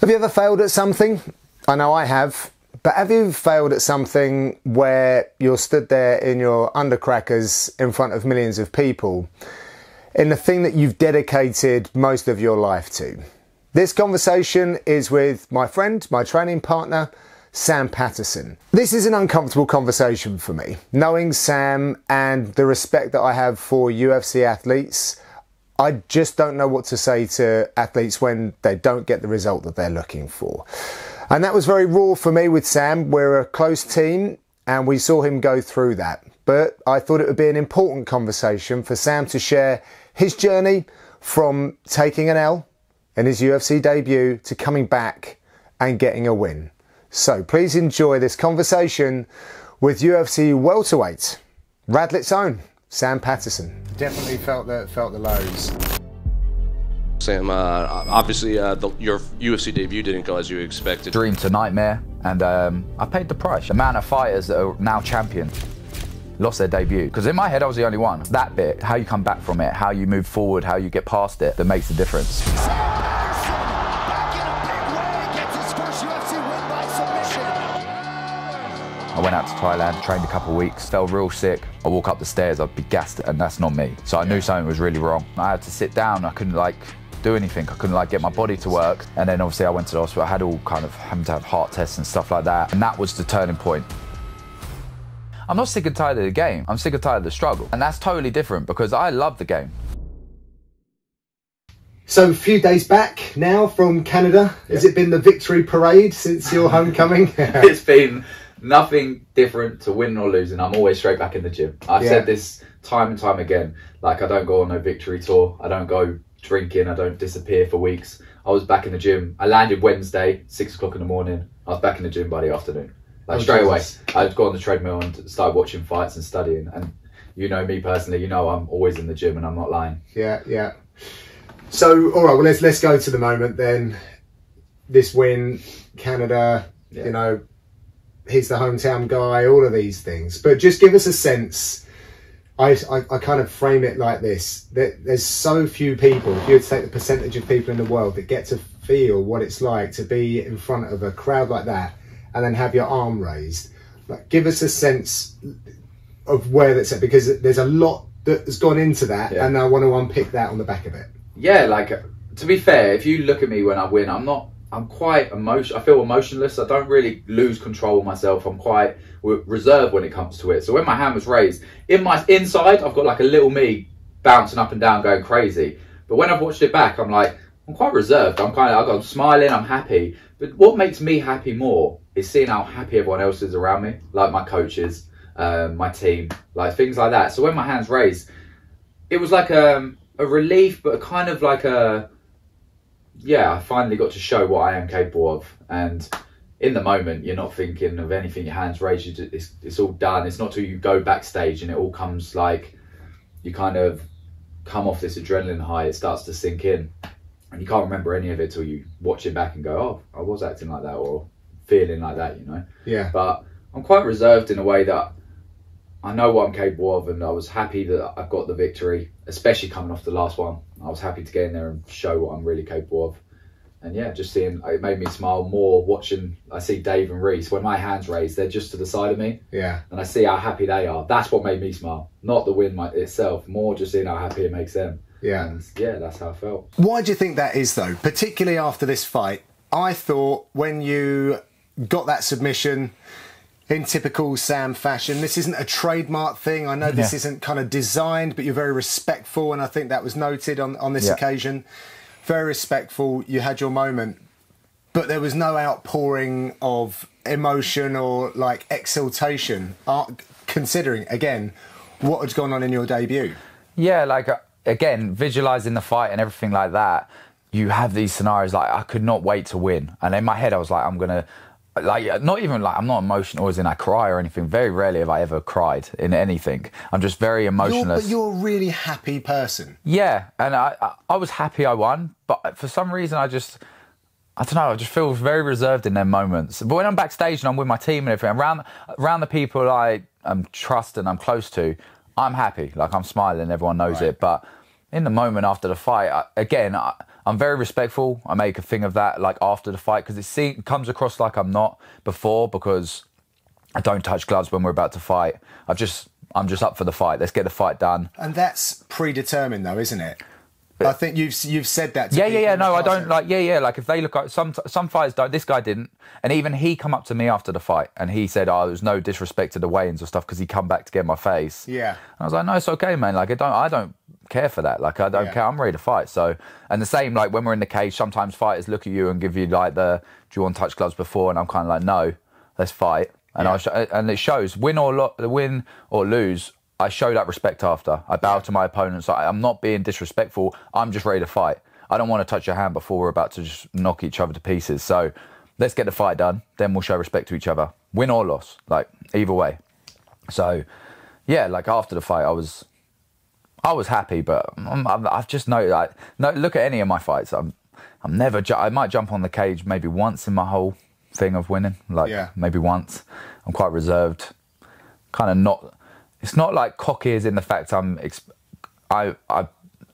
Have you ever failed at something? I know I have. But have you failed at something where you're stood there in your undercrackers in front of millions of people in the thing that you've dedicated most of your life to? This conversation is with my friend, my training partner, Sam Patterson. This is an uncomfortable conversation for me. Knowing Sam and the respect that I have for UFC athletes, I just don't know what to say to athletes when they don't get the result that they're looking for. And that was very raw for me with Sam. We're a close team and we saw him go through that. But I thought it would be an important conversation for Sam to share his journey from taking an L in his UFC debut to coming back and getting a win. So please enjoy this conversation with UFC welterweight, Radlett's own Sam Patterson. Definitely felt the felt the lows. Sam, uh, obviously uh, the, your UFC debut didn't go as you expected. Dream to nightmare, and um, I paid the price. The amount of fighters that are now champions lost their debut. Because in my head, I was the only one. That bit, how you come back from it, how you move forward, how you get past it, that makes the difference. I went out to Thailand, trained a couple of weeks, felt real sick. I walk up the stairs, I'd be gassed, and that's not me. So I knew something was really wrong. I had to sit down. I couldn't like do anything. I couldn't like get my body to work. And then obviously I went to the hospital. I had all kind of having to have heart tests and stuff like that. And that was the turning point. I'm not sick and tired of the game. I'm sick and tired of the struggle. And that's totally different because I love the game. So a few days back now from Canada, yeah. has it been the victory parade since your homecoming? it's been nothing different to winning or losing. I'm always straight back in the gym. I've yeah. said this time and time again. Like I don't go on no victory tour. I don't go drinking. I don't disappear for weeks. I was back in the gym. I landed Wednesday, six o'clock in the morning. I was back in the gym by the afternoon. Like oh, straight Jesus. away. I'd go on the treadmill and start watching fights and studying. And you know me personally, you know I'm always in the gym and I'm not lying. Yeah, yeah. So all right, well let's let's go to the moment then. This win, Canada, yeah. you know, he's the hometown guy, all of these things. But just give us a sense. I, I, I kind of frame it like this: that there's so few people. If you were to take the percentage of people in the world that get to feel what it's like to be in front of a crowd like that, and then have your arm raised, like give us a sense of where that's at because there's a lot that has gone into that, yeah. and I want to unpick that on the back of it. Yeah, like to be fair, if you look at me when I win, I'm not I'm quite emotion. I feel emotionless. I don't really lose control of myself. I'm quite reserved when it comes to it. So when my hand was raised, in my inside, I've got like a little me bouncing up and down, going crazy. But when I've watched it back, I'm like, I'm quite reserved. I'm kind of, I'm smiling. I'm happy. But what makes me happy more is seeing how happy everyone else is around me, like my coaches, um, my team, like things like that. So when my hands raised, it was like a, um, a relief, but kind of like a yeah, I finally got to show what I am capable of. And in the moment, you're not thinking of anything. Your hands raised. It's, it's all done. It's not till you go backstage and it all comes like you kind of come off this adrenaline high. It starts to sink in, and you can't remember any of it till you watch it back and go, "Oh, I was acting like that," or feeling like that. You know. Yeah. But I'm quite reserved in a way that I know what I'm capable of, and I was happy that I got the victory, especially coming off the last one. I was happy to get in there and show what I'm really capable of. And yeah, just seeing it made me smile more watching. I see Dave and Reese when my hands raised, they're just to the side of me. Yeah. And I see how happy they are. That's what made me smile, not the win itself. More just seeing how happy it makes them. Yeah. And yeah, that's how I felt. Why do you think that is though? Particularly after this fight, I thought when you got that submission in typical Sam fashion. This isn't a trademark thing. I know this yeah. isn't kind of designed, but you're very respectful, and I think that was noted on, on this yeah. occasion. Very respectful. You had your moment, but there was no outpouring of emotion or like exultation, uh, considering, again, what had gone on in your debut. Yeah, like, uh, again, visualizing the fight and everything like that. You have these scenarios like I could not wait to win, and in my head I was like, I'm gonna like not even like I'm not emotional as in I cry or anything. Very rarely have I ever cried in anything. I'm just very emotionless. You're, but you're a really happy person. Yeah, and I, I, I was happy I won, but for some reason I just I don't know. I just feel very reserved in them moments. But when I'm backstage and I'm with my team and everything, around around the people I um, trust and I'm close to, I'm happy. Like I'm smiling. Everyone knows right. it. But in the moment after the fight, I, again, I, I'm very respectful. I make a thing of that, like after the fight, because it see, comes across like I'm not before because I don't touch gloves when we're about to fight. I've just, I'm just up for the fight. Let's get the fight done. And that's predetermined, though, isn't it? I think you've you've said that. To Yeah, yeah, yeah. No, I don't like. Yeah, yeah. Like if they look at some some fighters don't. This guy didn't, and even he come up to me after the fight, and he said, "Oh, there's no disrespect to the weigh-ins or stuff," because he come back to get my face. Yeah. And I was like, "No, it's okay, man. Like I don't, I don't care for that. Like I don't Yeah. care. I'm ready to fight." So, and the same like when we're in the cage, sometimes fighters look at you and give you like the, "Do you want to touch gloves before?" And I'm kind of like, "No, let's fight." And Yeah. I sh- and it shows win or lo- win or lose. I show that respect after. I bow to my opponents. I, I'm not being disrespectful. I'm just ready to fight. I don't want to touch your hand before we're about to just knock each other to pieces. So let's get the fight done. Then we'll show respect to each other, win or loss, like either way. So yeah, like after the fight, I was I was happy, but I'm, I've just noticed. Like, no, look at any of my fights. I'm I'm never. Ju- I might jump on the cage maybe once in my whole thing of winning. Like Yeah. maybe once. I'm quite reserved. Kind of not. It's not like cocky as in the fact I'm. Ex- I I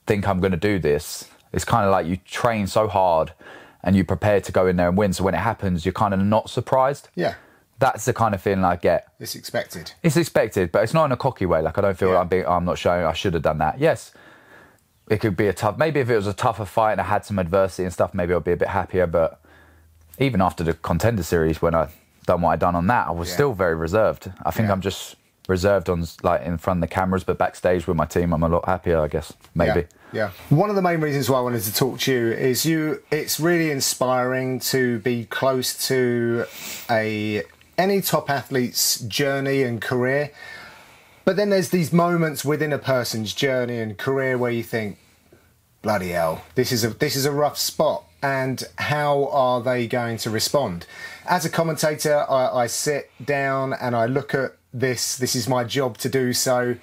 think I'm going to do this. It's kind of like you train so hard and you prepare to go in there and win. So when it happens, you're kind of not surprised. Yeah, That's the kind of feeling I get. it's expected. It's expected, but it's not in a cocky way. Like I don't feel Yeah. I'm being, I'm not showing I should have done that. Yes, it could be a tough. Maybe if it was a tougher fight and I had some adversity and stuff, maybe I'd be a bit happier. But even after the contender series, when I done what I done on that, I was Yeah. still very reserved. I think Yeah. I'm just reserved on like in front of the cameras, but backstage with my team, I'm a lot happier. I guess maybe. Yeah, yeah. One of the main reasons why I wanted to talk to you is you. It's really inspiring to be close to a any top athlete's journey and career. But then there's these moments within a person's journey and career where you think, bloody hell, this is a this is a rough spot. And how are they going to respond? As a commentator, I, I sit down and I look at this. This is my job to do so,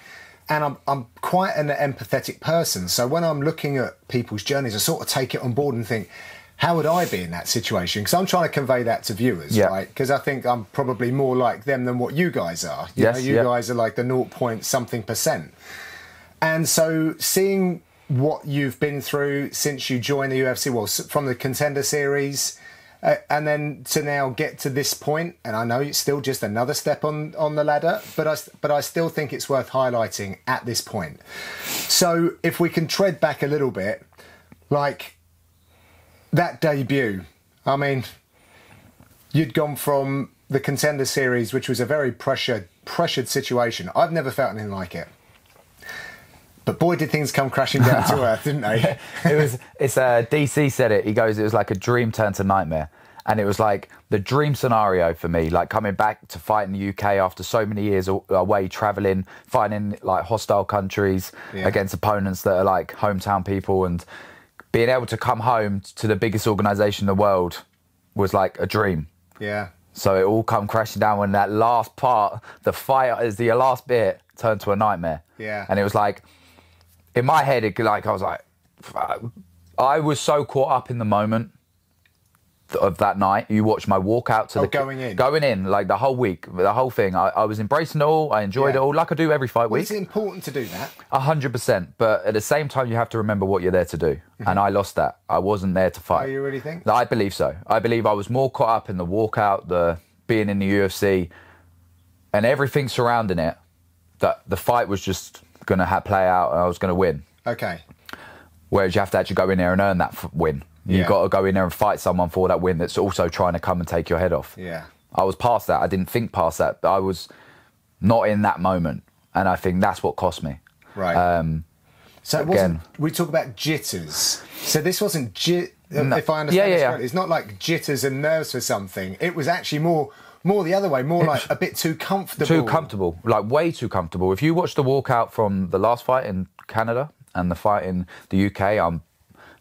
and I'm I'm quite an empathetic person. So when I'm looking at people's journeys, I sort of take it on board and think, how would I be in that situation? Because I'm trying to convey that to viewers, Yeah. right? Because I think I'm probably more like them than what you guys are. You Yes, know, you yeah. guys are like the 0. point something percent. And so seeing what you've been through since you joined the UFC, well, from the contender series, uh, and then to now get to this point, and I know it's still just another step on on the ladder, but I but I still think it's worth highlighting at this point. So if we can tread back a little bit, like that debut, I mean, you'd gone from the contender series, which was a very pressured pressured situation. I've never felt anything like it. But boy, did things come crashing down to earth, didn't they? it was it's uh dc said it he goes it was like a dream turned to nightmare and it was like the dream scenario for me like coming back to fight in the uk after so many years away traveling fighting like hostile countries Yeah. against opponents that are like hometown people and being able to come home to the biggest organization in the world was like a dream yeah, so it all come crashing down when that last part, the fight is the last bit, turned to a nightmare. Yeah. And it was like, in my head, it like I was like, I was so caught up in the moment of that night. You watched my walk out to Oh, the going in. going in like the whole week, the whole thing. I, I was embracing it all. I enjoyed Yeah. it all, like I do every fight well, week. it's important to do that. A hundred percent. But at the same time, you have to remember what you're there to do. Mm-hmm. And I lost that. I wasn't there to oh, fight. Oh, you really think? I believe so. I believe I was more caught up in the walkout, the being in the UFC, and everything surrounding it. That the fight was just going to ha- play out, and I was going to win. Okay, Whereas you have to actually go in there and earn that f- win. Yeah. You've got to go in there and fight someone for that win that's also trying to come and take your head off. yeah, I was past that. I didn't think past that. I was not in that moment, and I think that's what cost me. right. Um, so it wasn't. again- We talk about jitters. So this wasn't jit. No. If I understand Yeah, yeah, this yeah. correctly, it's not like jitters and nerves for something. It was actually more, more the other way. More like a bit too comfortable. too comfortable, like way too comfortable. If you watch the walkout from the last fight in Canada and the fight in the UK, I'm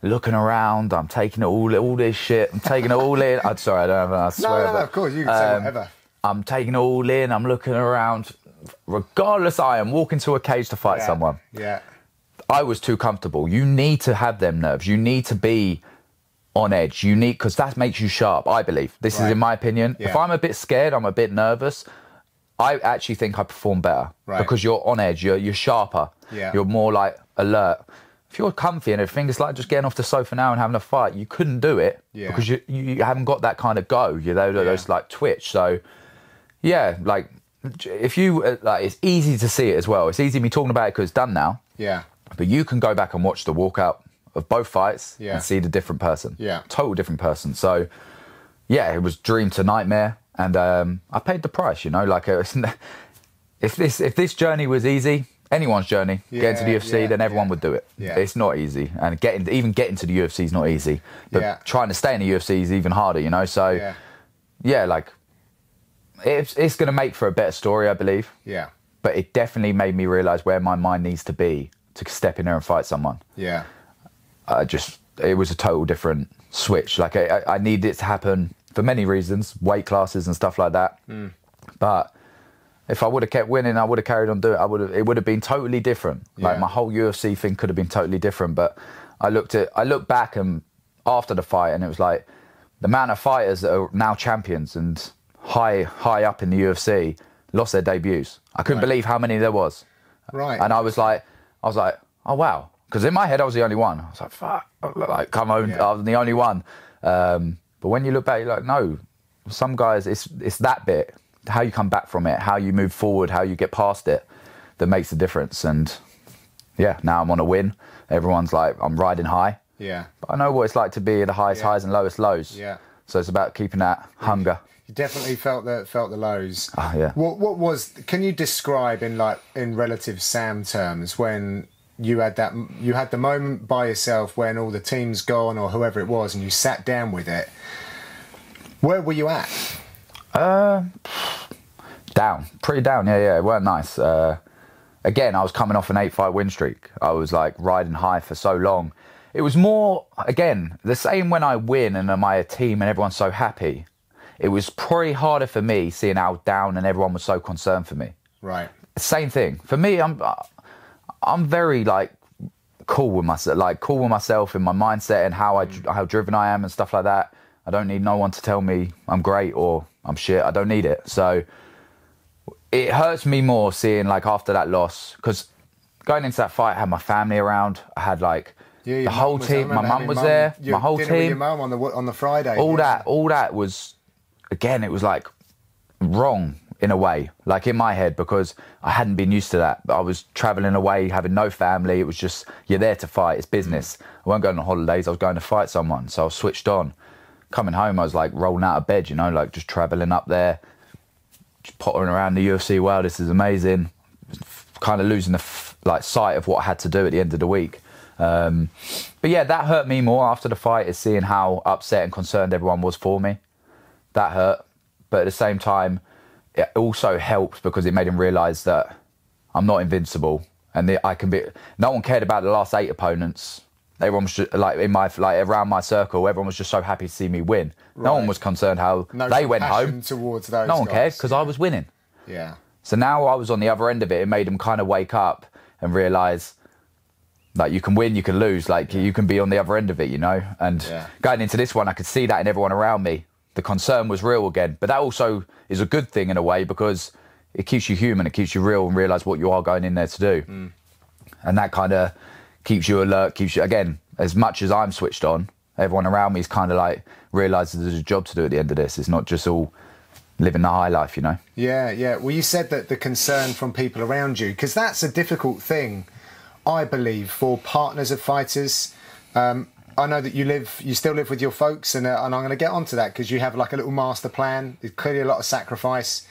looking around, I'm taking it all, all this shit, I'm taking it all in. I'm sorry, I don't have, I No, swear. no, no. but, Of course, you can say um, whatever. I'm taking it all in. I'm looking around. Regardless, I am walking to a cage to fight Yeah, someone. Yeah. I was too comfortable. You need to have them nerves. You need to be on edge. You need because that makes you sharp. I believe this Right. is in my opinion. If I'm a bit scared, I'm a bit nervous. I actually think I perform better Right. because you're on edge. You're you're sharper. Yeah. You're more like alert. If you're comfy and everything, it's like just getting off the sofa now and having a fight. You couldn't do it Yeah. because you, you haven't got that kind of go. You know, those like twitch. So yeah, like if you uh, like, it's easy to see it as well. It's easy me talking about it because it's done now. Yeah. But you can go back and watch the walkout of both fights Yeah. and see the different person. Yeah. Total different person. So, yeah, it was dream to nightmare. And um, I paid the price, you know, like it was, if this if this journey was easy, anyone's journey, getting to the Yeah, UFC, yeah, then everyone yeah. would do it. Yeah. It's not easy. And getting even getting to the UFC is not easy. But Yeah. trying to stay in the UFC is even harder, you know? So, Yeah. yeah, like it's, it's going to make for a better story, I believe Yeah. but it definitely made me realize where my mind needs to be to step in there and fight someone. Yeah. I just, it was a total different switch. Like I, I- I needed it to happen for many reasons, weight classes and stuff like that. Hmm. But if I would have kept winning, I would have carried on doing it. I would have, it would have been totally different. Like my whole UFC thing could have been totally different. But I looked at, I looked back and after the fight, and it was like the amount of fighters that are now champions and high, high up in the UFC lost their debuts. I couldn't Right. believe how many there was. Right. And I was like, I was like, oh wow, because in my head I was the only one. I was like, fuck, like come on, Yeah. I'm the only one. Um, but when you look back, you're like, no, some guys, it's it's that bit, how you come back from it, how you move forward, how you get past it, that makes the difference. And yeah, now I'm on a win. Everyone's like, I'm riding high. yeah. But I know what it's like to be at the highest Yeah. highs and lowest lows. Yeah. So it's about keeping that hunger. You definitely felt the felt the lows. Ah, yeah. What what was? Can you describe in like in relative Sam terms when you had that you had the moment by yourself when all the team's gone or whoever it was and you sat down with it. Where were you at? Down, pretty down. Yeah, yeah, it weren't nice. Uh, again, I was coming off an eight-fight win streak. I was like riding high for so long. It was more again the same when I win and am I a team and everyone's so happy. It was probably harder for me seeing how down and everyone was so concerned for me. Right. Same thing for me. I'm I'm very like cool with myself, like cool with myself in my mindset and how I how driven I am and stuff like that. I don't need no one to tell me I'm great or I'm shit. I don't need it. So it hurts me more seeing like after that loss because going into that fight, I had my family around. I had like Yeah, the whole team. My mum was there. My whole team your mum on the on the Friday. all yeah. that all that was again it was like wrong in a way like in my head because i hadn't been used to that i was traveling away having no family it was just you're there to fight it's business i wasn't going on holidays i was going to fight someone so i was switched on coming home i was like rolling out of bed you know like just traveling up there just pottering around the ufc wow this is amazing kind of losing the like sight of what i had to do at the end of the week um, but yeah that hurt me more after the fight is seeing how upset and concerned everyone was for me that hurt. But at the same time, it also helped because it made him realise that I'm not invincible and that I can be. No one cared about the last eight opponents. Everyone was just, like in my like around my circle. Everyone was just so happy to see me win. No one was concerned how No they went home. towards those. No one guys. cared because I was winning. Yeah. So now I was on the other end of it. It made them kind of wake up and realise like you can win, you can lose, like you can be on the other end of it, you know. And Yeah. going into this one, I could see that in everyone around me. The concern was real again, but that also is a good thing in a way because it keeps you human, it keeps you real, and realise what you are going in there to do. Mm. And that kind of keeps you alert, keeps you again. As much as I'm switched on, everyone around me is kind of like realises there's a job to do at the end of this. It's not just all living the high life, you know. Yeah, yeah. Well, you said that the concern from people around you, because that's a difficult thing, I believe, for partners of fighters. Um, I know that you live, you still live with your folks, and, uh, and I'm going to get onto that because you have like a little master plan. There's clearly a lot of sacrifice,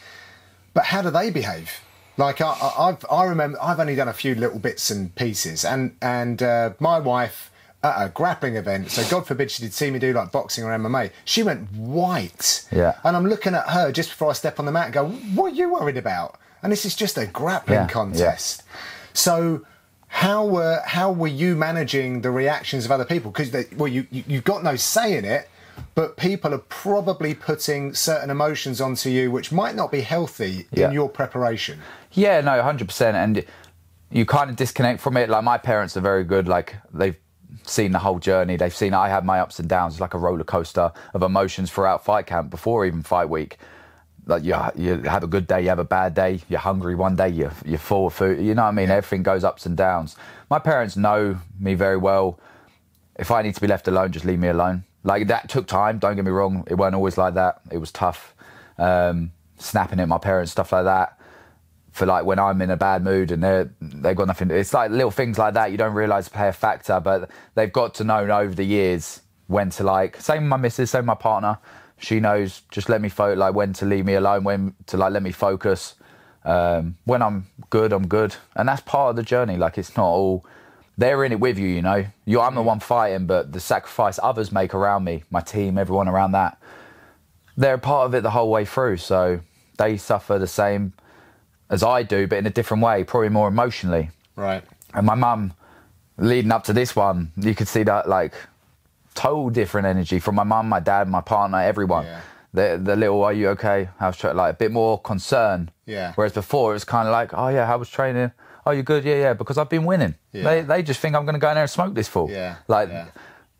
but how do they behave? Like I, I, I've, I remember, I've only done a few little bits and pieces, and and uh, my wife at a grappling event. So God forbid she did see me do like boxing or MMA. She went white. Yeah. And I'm looking at her just before I step on the mat and go, what are you worried about? And this is just a grappling Yeah, contest. So how were how were you managing the reactions of other people? Because well, you, you you've got no say in it, but people are probably putting certain emotions onto you which might not be healthy Yeah. in your preparation. Yeah, no, hundred percent, and you kind of disconnect from it. Like my parents are very good. Like they've seen the whole journey. They've seen I had my ups and downs. It's like a roller coaster of emotions throughout fight camp before even fight week. like you, you have a good day, you have a bad day, you're hungry one day, you're, you're full of food. You know what I mean? Everything goes ups and downs. My parents know me very well. If I need to be left alone, just leave me alone. Like that took time. Don't get me wrong. It weren't always like that. It was tough. Um, snapping at my parents, stuff like that. For like when I'm in a bad mood and they're they've got nothing. It's like little things like that you don't realise play a factor, but they've got to know over the years when to like. Same with my missus, same with my partner. She knows just let me fo- like when to leave me alone, when to like let me focus. Um, when I'm good, I'm good, and that's part of the journey. Like it's not all they're in it with you, you know. You, I'm the one fighting, but the sacrifice others make around me, my team, everyone around that, they're a part of it the whole way through. So they suffer the same as I do, but in a different way, probably more emotionally. Right. And my mum, leading up to this one, you could see that like total different energy from my mum, my dad, my partner, everyone. Yeah. The the little, are you okay? How's tra-? like a bit more concern. Yeah. Whereas before it was kind of like, oh yeah, how was training? Oh, you good? Yeah, yeah. Because I've been winning. Yeah. They they just think I'm going to go in there and smoke this fool. Yeah, Like yeah.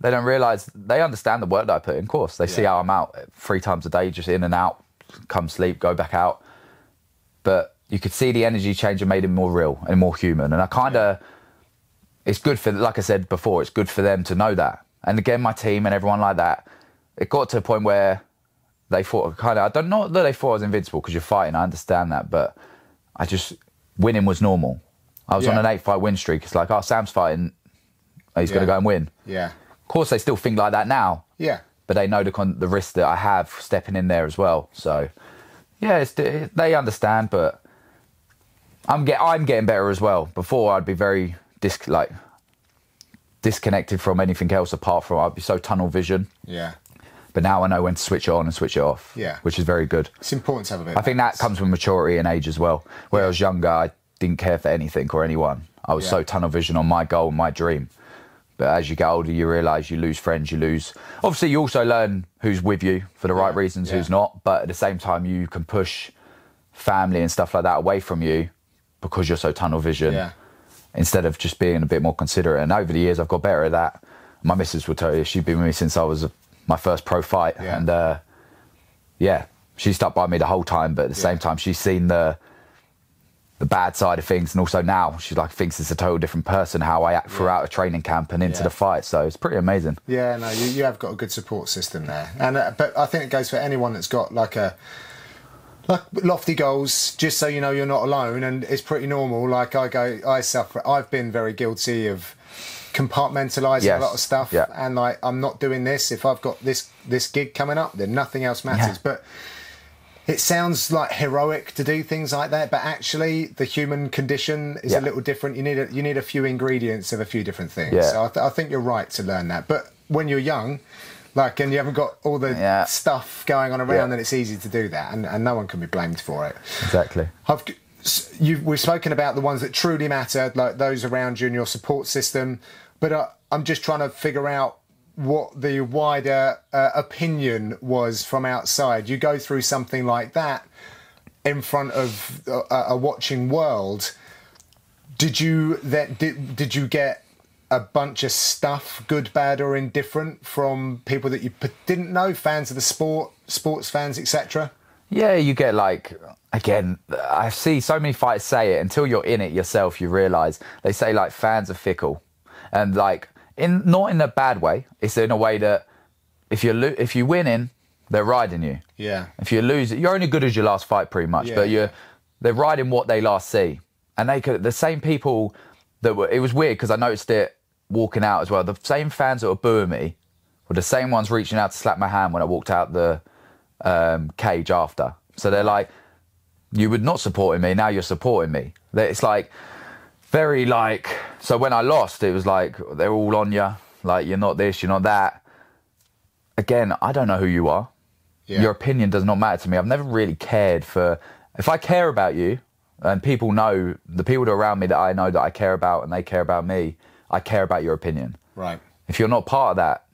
they don't realise they understand the work that I put in. Of course, they see how I'm out three times a day, just in and out, come sleep, go back out. But you could see the energy change and made him more real and more human. And I kind of, it's good for, like I said before, it's good for them to know that. And again, my team and everyone like that, it got to a point where they thought kind of, I don't know that they thought I was invincible because you're fighting, I understand that, but I just, winning was normal. I was on an eight fight win streak. It's like, oh, Sam's fighting, he's going to go and win. Yeah. Of course, they still think like that now, Yeah. but they know the con- the risk that I have stepping in there as well. So, yeah, it's, they understand, but I'm get I'm getting better as well. Before I'd be very dis- like disconnected from anything else apart from I'd be so tunnel vision. Yeah. But now I know when to switch it on and switch it off. Yeah. which is very good. It's important to have a bit. I think that comes with maturity and age as well. Where I was younger, I didn't care for anything or anyone. I was Yeah. so tunnel vision on my goal, and my dream. But as you get older, you realise you lose friends, you lose. Obviously, you also learn who's with you for the right reasons, yeah. who's not. But at the same time, you can push family and stuff like that away from you because you're so tunnel vision. Yeah. Instead of just being a bit more considerate. And over the years, I've got better at that. My missus will tell you, she's been with me since I was my first pro fight. Yeah. And uh, yeah, she stuck by me the whole time, but at the same time, she's seen the the bad side of things, and also now she like thinks it's a total different person how I act throughout a training camp and into Yeah. the fight. So it's pretty amazing. Yeah, no, you, you have got a good support system there, and uh, but I think it goes for anyone that's got like a like lofty goals. Just so you know, you're not alone, and it's pretty normal. Like I go, I suffer. I've been very guilty of compartmentalizing Yes, a lot of stuff, yeah. and like I'm not doing this. If I've got this this gig coming up, then nothing else matters. Yeah. But it sounds like heroic to do things like that, but actually, the human condition is Yeah. a little different. You need a, you need a few ingredients of a few different things. Yeah. So I, th- I think you're right to learn that. But when you're young, like, and you haven't got all the Yeah. stuff going on around, Yeah. then it's easy to do that, and, and no one can be blamed for it. Exactly. I've, you've, we've spoken about the ones that truly matter, like those around you and your support system. But uh, I'm just trying to figure out what the wider uh, opinion was from outside. You go through something like that in front of a, a watching world. Did you that did, did you get a bunch of stuff, good, bad, or indifferent, from people that you didn't know, fans of the sport, sports fans, etc.? Yeah, you get like again. I see so many fights say it until you're in it yourself. You realize they say like fans are fickle, and like in not in a bad way. It's in a way that if you're lo- if you're winning, they're riding you. Yeah. If you lose, you're only good as your last fight, pretty much. Yeah, but you're yeah. they're riding what they last see, and they could the same people that were. It was weird because I noticed it walking out as well. The same fans that were booing me were the same ones reaching out to slap my hand when I walked out the um, cage after. So they're like, you were not supporting me, now you're supporting me. It's like very like. So when I lost, it was like they're all on you. Like you're not this, you're not that. Again, I don't know who you are. Yeah. Your opinion does not matter to me. I've never really cared for. If I care about you, and people know the people that are around me that I know that I care about, and they care about me, I care about your opinion. Right. If you're not part of that,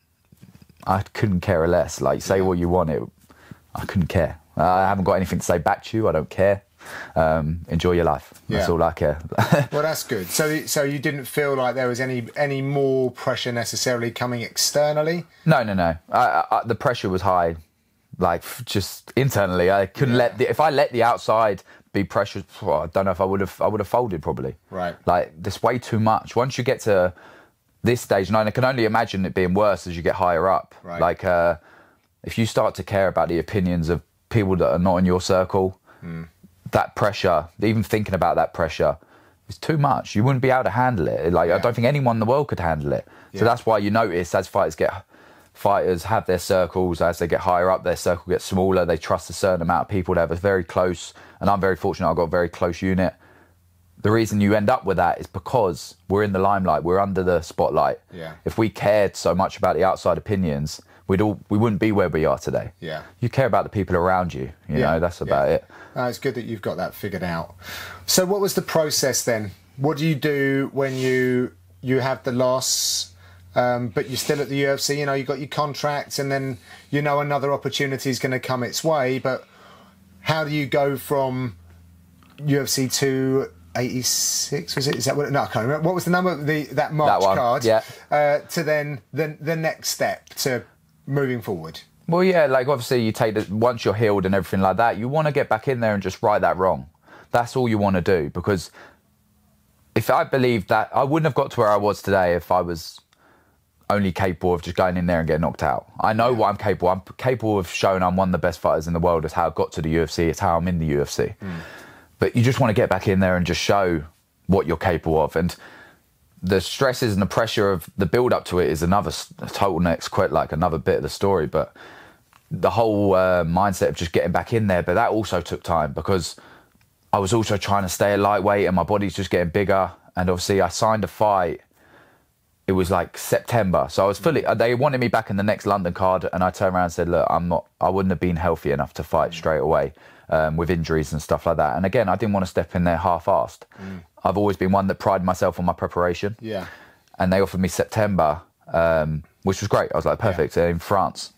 I couldn't care less. Like say what you want, it. I couldn't care. I haven't got anything to say back to you. I don't care. Um, enjoy your life. That's all I care. Well, that's good. So, so you didn't feel like there was any any more pressure necessarily coming externally. no, no, no. I, I, the pressure was high like just internally, I couldn't let the if I let the outside be pressured. I don't know if I would have I would have folded probably. Right. Like there's way too much. Once you get to this stage, and I can only imagine it being worse as you get higher up. Right. Like uh, if you start to care about the opinions of people that are not in your circle, Hmm. that pressure, even thinking about that pressure, is too much. You wouldn't be able to handle it. Like I don't think anyone in the world could handle it. Yeah. So that's why you notice as fighters get fighters have their circles as they get higher up, their circle gets smaller. They trust a certain amount of people. They have a very close, and I'm very fortunate. I've got a very close unit. The reason you end up with that is because we're in the limelight. We're under the spotlight. Yeah. If we cared so much about the outside opinions, we'd all we wouldn't be where we are today. Yeah. You care about the people around you. You know, that's about yeah. it. No, it's good that you've got that figured out. So, what was the process then? What do you do when you you have the loss, um, but you're still at the UFC? You know, you got your contract, and then you know another opportunity is going to come its way. But how do you go from UFC to 86? Was it? Is that what? No, I can't remember. What was the number? of The that March one, card. yeah. Uh, to then the the next step to moving forward. Well, yeah, like obviously you take the once you're healed and everything like that, you want to get back in there and just right that wrong. That's all you want to do because if I believed that, I wouldn't have got to where I was today if I was only capable of just going in there and getting knocked out. I know what I'm capable. I'm capable of showing I'm one of the best fighters in the world. It's how I got to the UFC. It's how I'm in the UFC. But you just want to get back in there and just show what you're capable of. And the stresses and the pressure of the build up to it is another total next quite like another bit of the story. But the whole uh, mindset of just getting back in there, but that also took time because I was also trying to stay at lightweight and my body's just getting bigger. And obviously, I signed a fight. It was like September, so I was fully. They wanted me back in the next London card, and I turned around and said, "Look, I'm not. I wouldn't have been healthy enough to fight straight away um, with injuries and stuff like that." And again, I didn't want to step in there half-assed. I've always been one that prided myself on my preparation Yeah. and they offered me September, um, which was great. I was like, perfect, in France.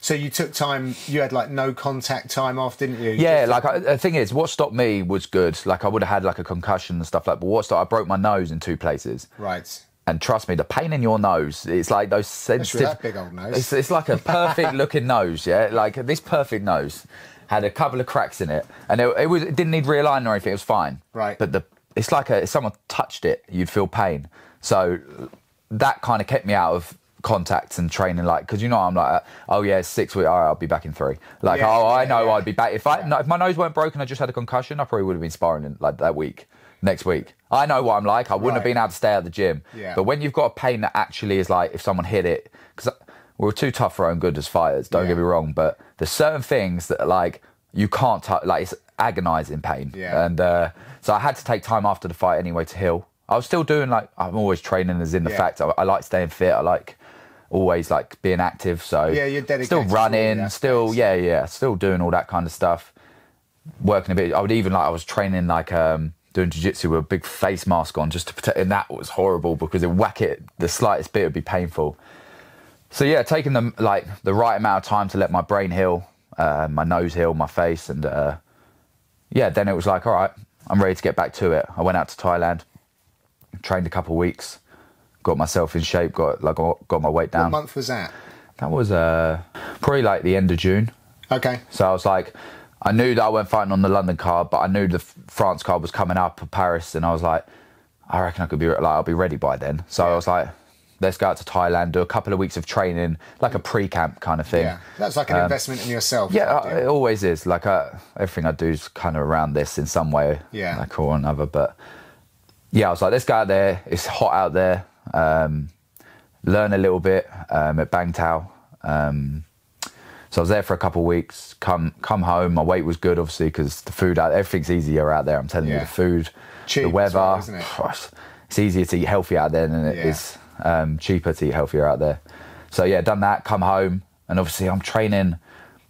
So you took time. You had like no contact time off, didn't you? Yeah, Just- like I, the thing is, what stopped me was good. Like I would have had like a concussion and stuff like. But what stopped? I broke my nose in two places, right. And trust me, the pain in your nose, it's like those sensitive. that big old nose. It's, it's like a perfect looking nose, yeah. Like this perfect nose had a couple of cracks in it, and it, it was it didn't need realigning or anything. It was fine. Right. But the it's like a, if someone touched it, you'd feel pain. So that kind of kept me out of contacts and training. Like because you know I'm like, oh yeah, six weeks. All right, I'll be back in three. Like Yeah, oh I know yeah. I'd be back if I no, if my nose weren't broken, I just had a concussion. I probably would have been sparring in, like that week. Next week, I know what I'm like. I wouldn't have been able to stay at the gym. Yeah. But when you've got a pain that actually is like if someone hit it, because we're too tough for our own good as fighters. Don't Yeah. get me wrong, but there's certain things that like you can't touch. Like it's agonising pain. Yeah. And uh, so I had to take time after the fight anyway to heal. I was still doing like I'm always training, as in the Yeah. fact I, I like staying fit. I like always like being active. So Yeah, you're dedicated Still running. Still yeah, yeah. Still doing all that kind of stuff. Working a bit. I would even like I was training like um doing jiu-jitsu with a big face mask on just to protect and that was horrible because it whack it the slightest bit would be painful. So yeah, taking the like the right amount of time to let my brain heal, uh, my nose heal, my face, and uh, yeah, then it was like, all right, I'm ready to get back to it. I went out to Thailand, trained a couple weeks, got myself in shape, got like got, my weight What down. month was that? That was uh, probably like the end of June. Okay. So I was like, I knew that I went fighting on the London card, but I knew the France card was coming up, Paris, and I was like, I reckon I could be like, I'll be ready by then. So I was like, let's go out to Thailand, do a couple of weeks of training, like a pre-camp kind of thing. Yeah. That's like an investment in yourself. Um, Yeah, uh, it always is. Like uh, everything I do is kind of around this in some way, Yeah. like or another. But yeah, I was like, let's go out there. It's hot out there. Um, learn a little bit um, at Bangtao. Um, so I was there for a couple of weeks. Come come home. My weight was good, obviously, because the food out everything's easier out there. I'm telling you, the food, Cheap the weather. well, isn't it? It's easier to eat healthy out there than it Yeah. is um, cheaper to eat healthier out there. So yeah, done that. Come home, and obviously I'm training.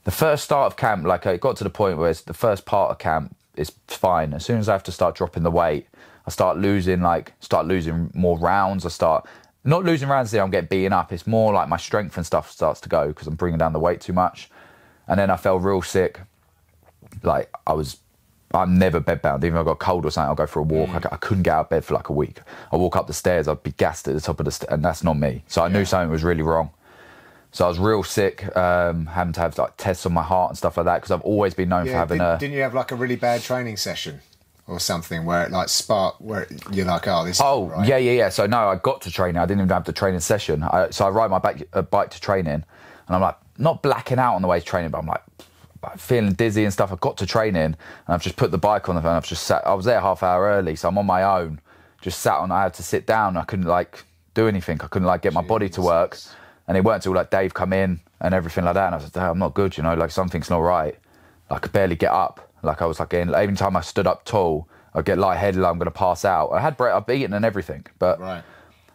The first start of camp, like it got to the point where it's the first part of camp is fine. As soon as I have to start dropping the weight, I start losing like start losing more rounds. I start not losing rounds there. I'm getting beaten up. It's more like my strength and stuff starts to go because I'm bringing down the weight too much. And then I felt real sick. Like I was, I'm never bedbound. Even if I got cold or something, I'll go for a walk. I, I couldn't get out of bed for like a week. I walk up the stairs, I'd be gassed at the top of the stairs, and that's not me. So I knew something was really wrong. So I was real sick, um, having to have like tests on my heart and stuff like that because I've always been known for having didn't, a. didn't you have like a really bad training session or something where it like spark where you're like, oh, this. Oh right. yeah, yeah, yeah. So no, I got to training. I didn't even have the training session. I, so I ride my bike, uh, bike to training, and I'm like not blacking out on the way to training, but I'm like, feeling dizzy and stuff. I got to training, and I've just put the bike on the phone. I've just sat. I was there half hour early, so I'm on my own. Just sat on. I had to sit down. I couldn't like do anything. I couldn't like get my body to work, and it weren't until like Dave come in and everything like that. And I was like, I'm not good. You know, like something's not right. Like, I could barely get up. Like I was like every time I stood up tall, I'd get lightheaded. Like I'm gonna pass out. I had bread. I've eaten and everything, but Right.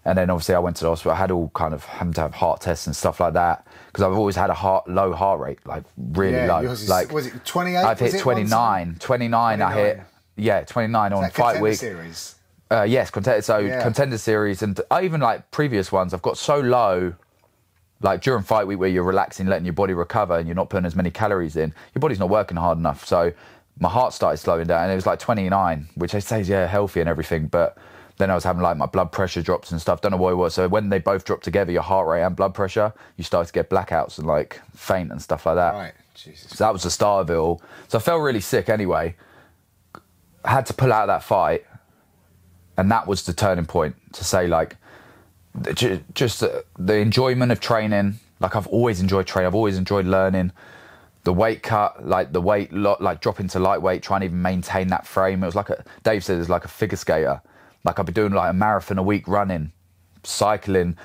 and then obviously I went to the hospital. I had all kind of having to have heart tests and stuff like that because I've always had a heart low heart rate, like really Yeah, low. yours is- like was it 28? I've hit it once? 29, 29, I hit. Yeah, 29 on fight week. series. Uh, yes, contender. So Yeah. contender series, and I even like previous ones. I've got so low, like during fight week where you're relaxing, letting your body recover, and you're not putting as many calories in. Your body's not working hard enough. So my heart started slowing down, and it was like 29, which they say is yeah healthy and everything, but. Then I was having like my blood pressure drops and stuff. Don't know what it was. So when they both dropped together, your heart rate and blood pressure, you start to get blackouts and like faint and stuff like that. Right. Jesus. So that was the start of it all. So I felt really sick anyway. I had to pull out of that fight, and that was the turning point to say like, just the, enjoyment of training. Like I've always enjoyed training. I've always enjoyed learning. The weight cut, like the weight, lot, like dropping to lightweight, trying to even maintain that frame. It was like a Dave said, it's like a figure skater. Like I'd be doing like a marathon a week, running, cycling,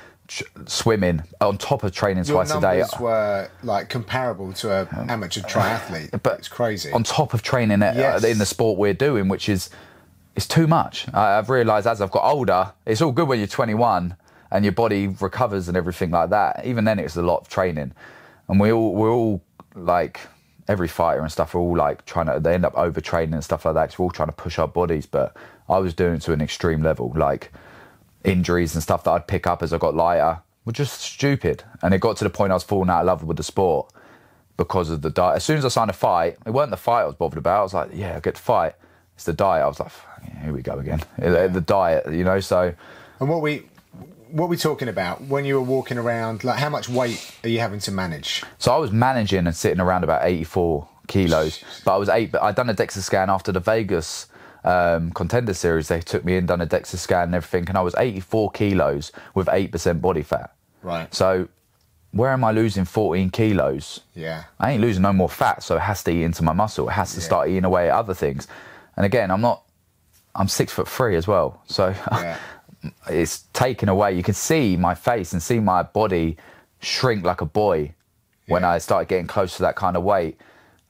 swimming, on top of training Your twice a day. numbers were like comparable to a amateur triathlete. but it's crazy. on top of training uh, Yes. in the sport we're doing, which is it's too much. I've realised as I've got older, it's all good when you're 21 and your body recovers and everything like that. Even then, it's a lot of training, and we all we're all like every fighter and stuff are all like trying to they end up overtraining and stuff like that. Cause we're all trying to push our bodies, but I was doing it to an extreme level, like injuries and stuff that I'd pick up as I got lighter were just stupid. And it got to the point I was falling out of love with the sport because of the diet. As soon as I signed a fight, it weren't the fight I was bothered about. I was like, yeah, I get to fight. It's the diet. I was like, here we go again. The- The diet, you know. So and what we what are we talking about when you were walking around? Like, how much weight are you having to manage? So I was managing and sitting around about 84 kilos, but I was eight. But I'd done a DEXA scan after the Vegas um, contender series. They took me in, done a DEXA scan and everything, and I was 84 kilos with eight percent body fat. Right. So where am I losing 14 kilos? Yeah. I ain't losing no more fat, so it has to eat into my muscle. It has to Yeah. start eating away at other things. And again, I'm not. I'm six foot three as well, so Yeah. it's taken away. You can see my face and see my body shrink like a boy when Yeah. I started getting close to that kind of weight,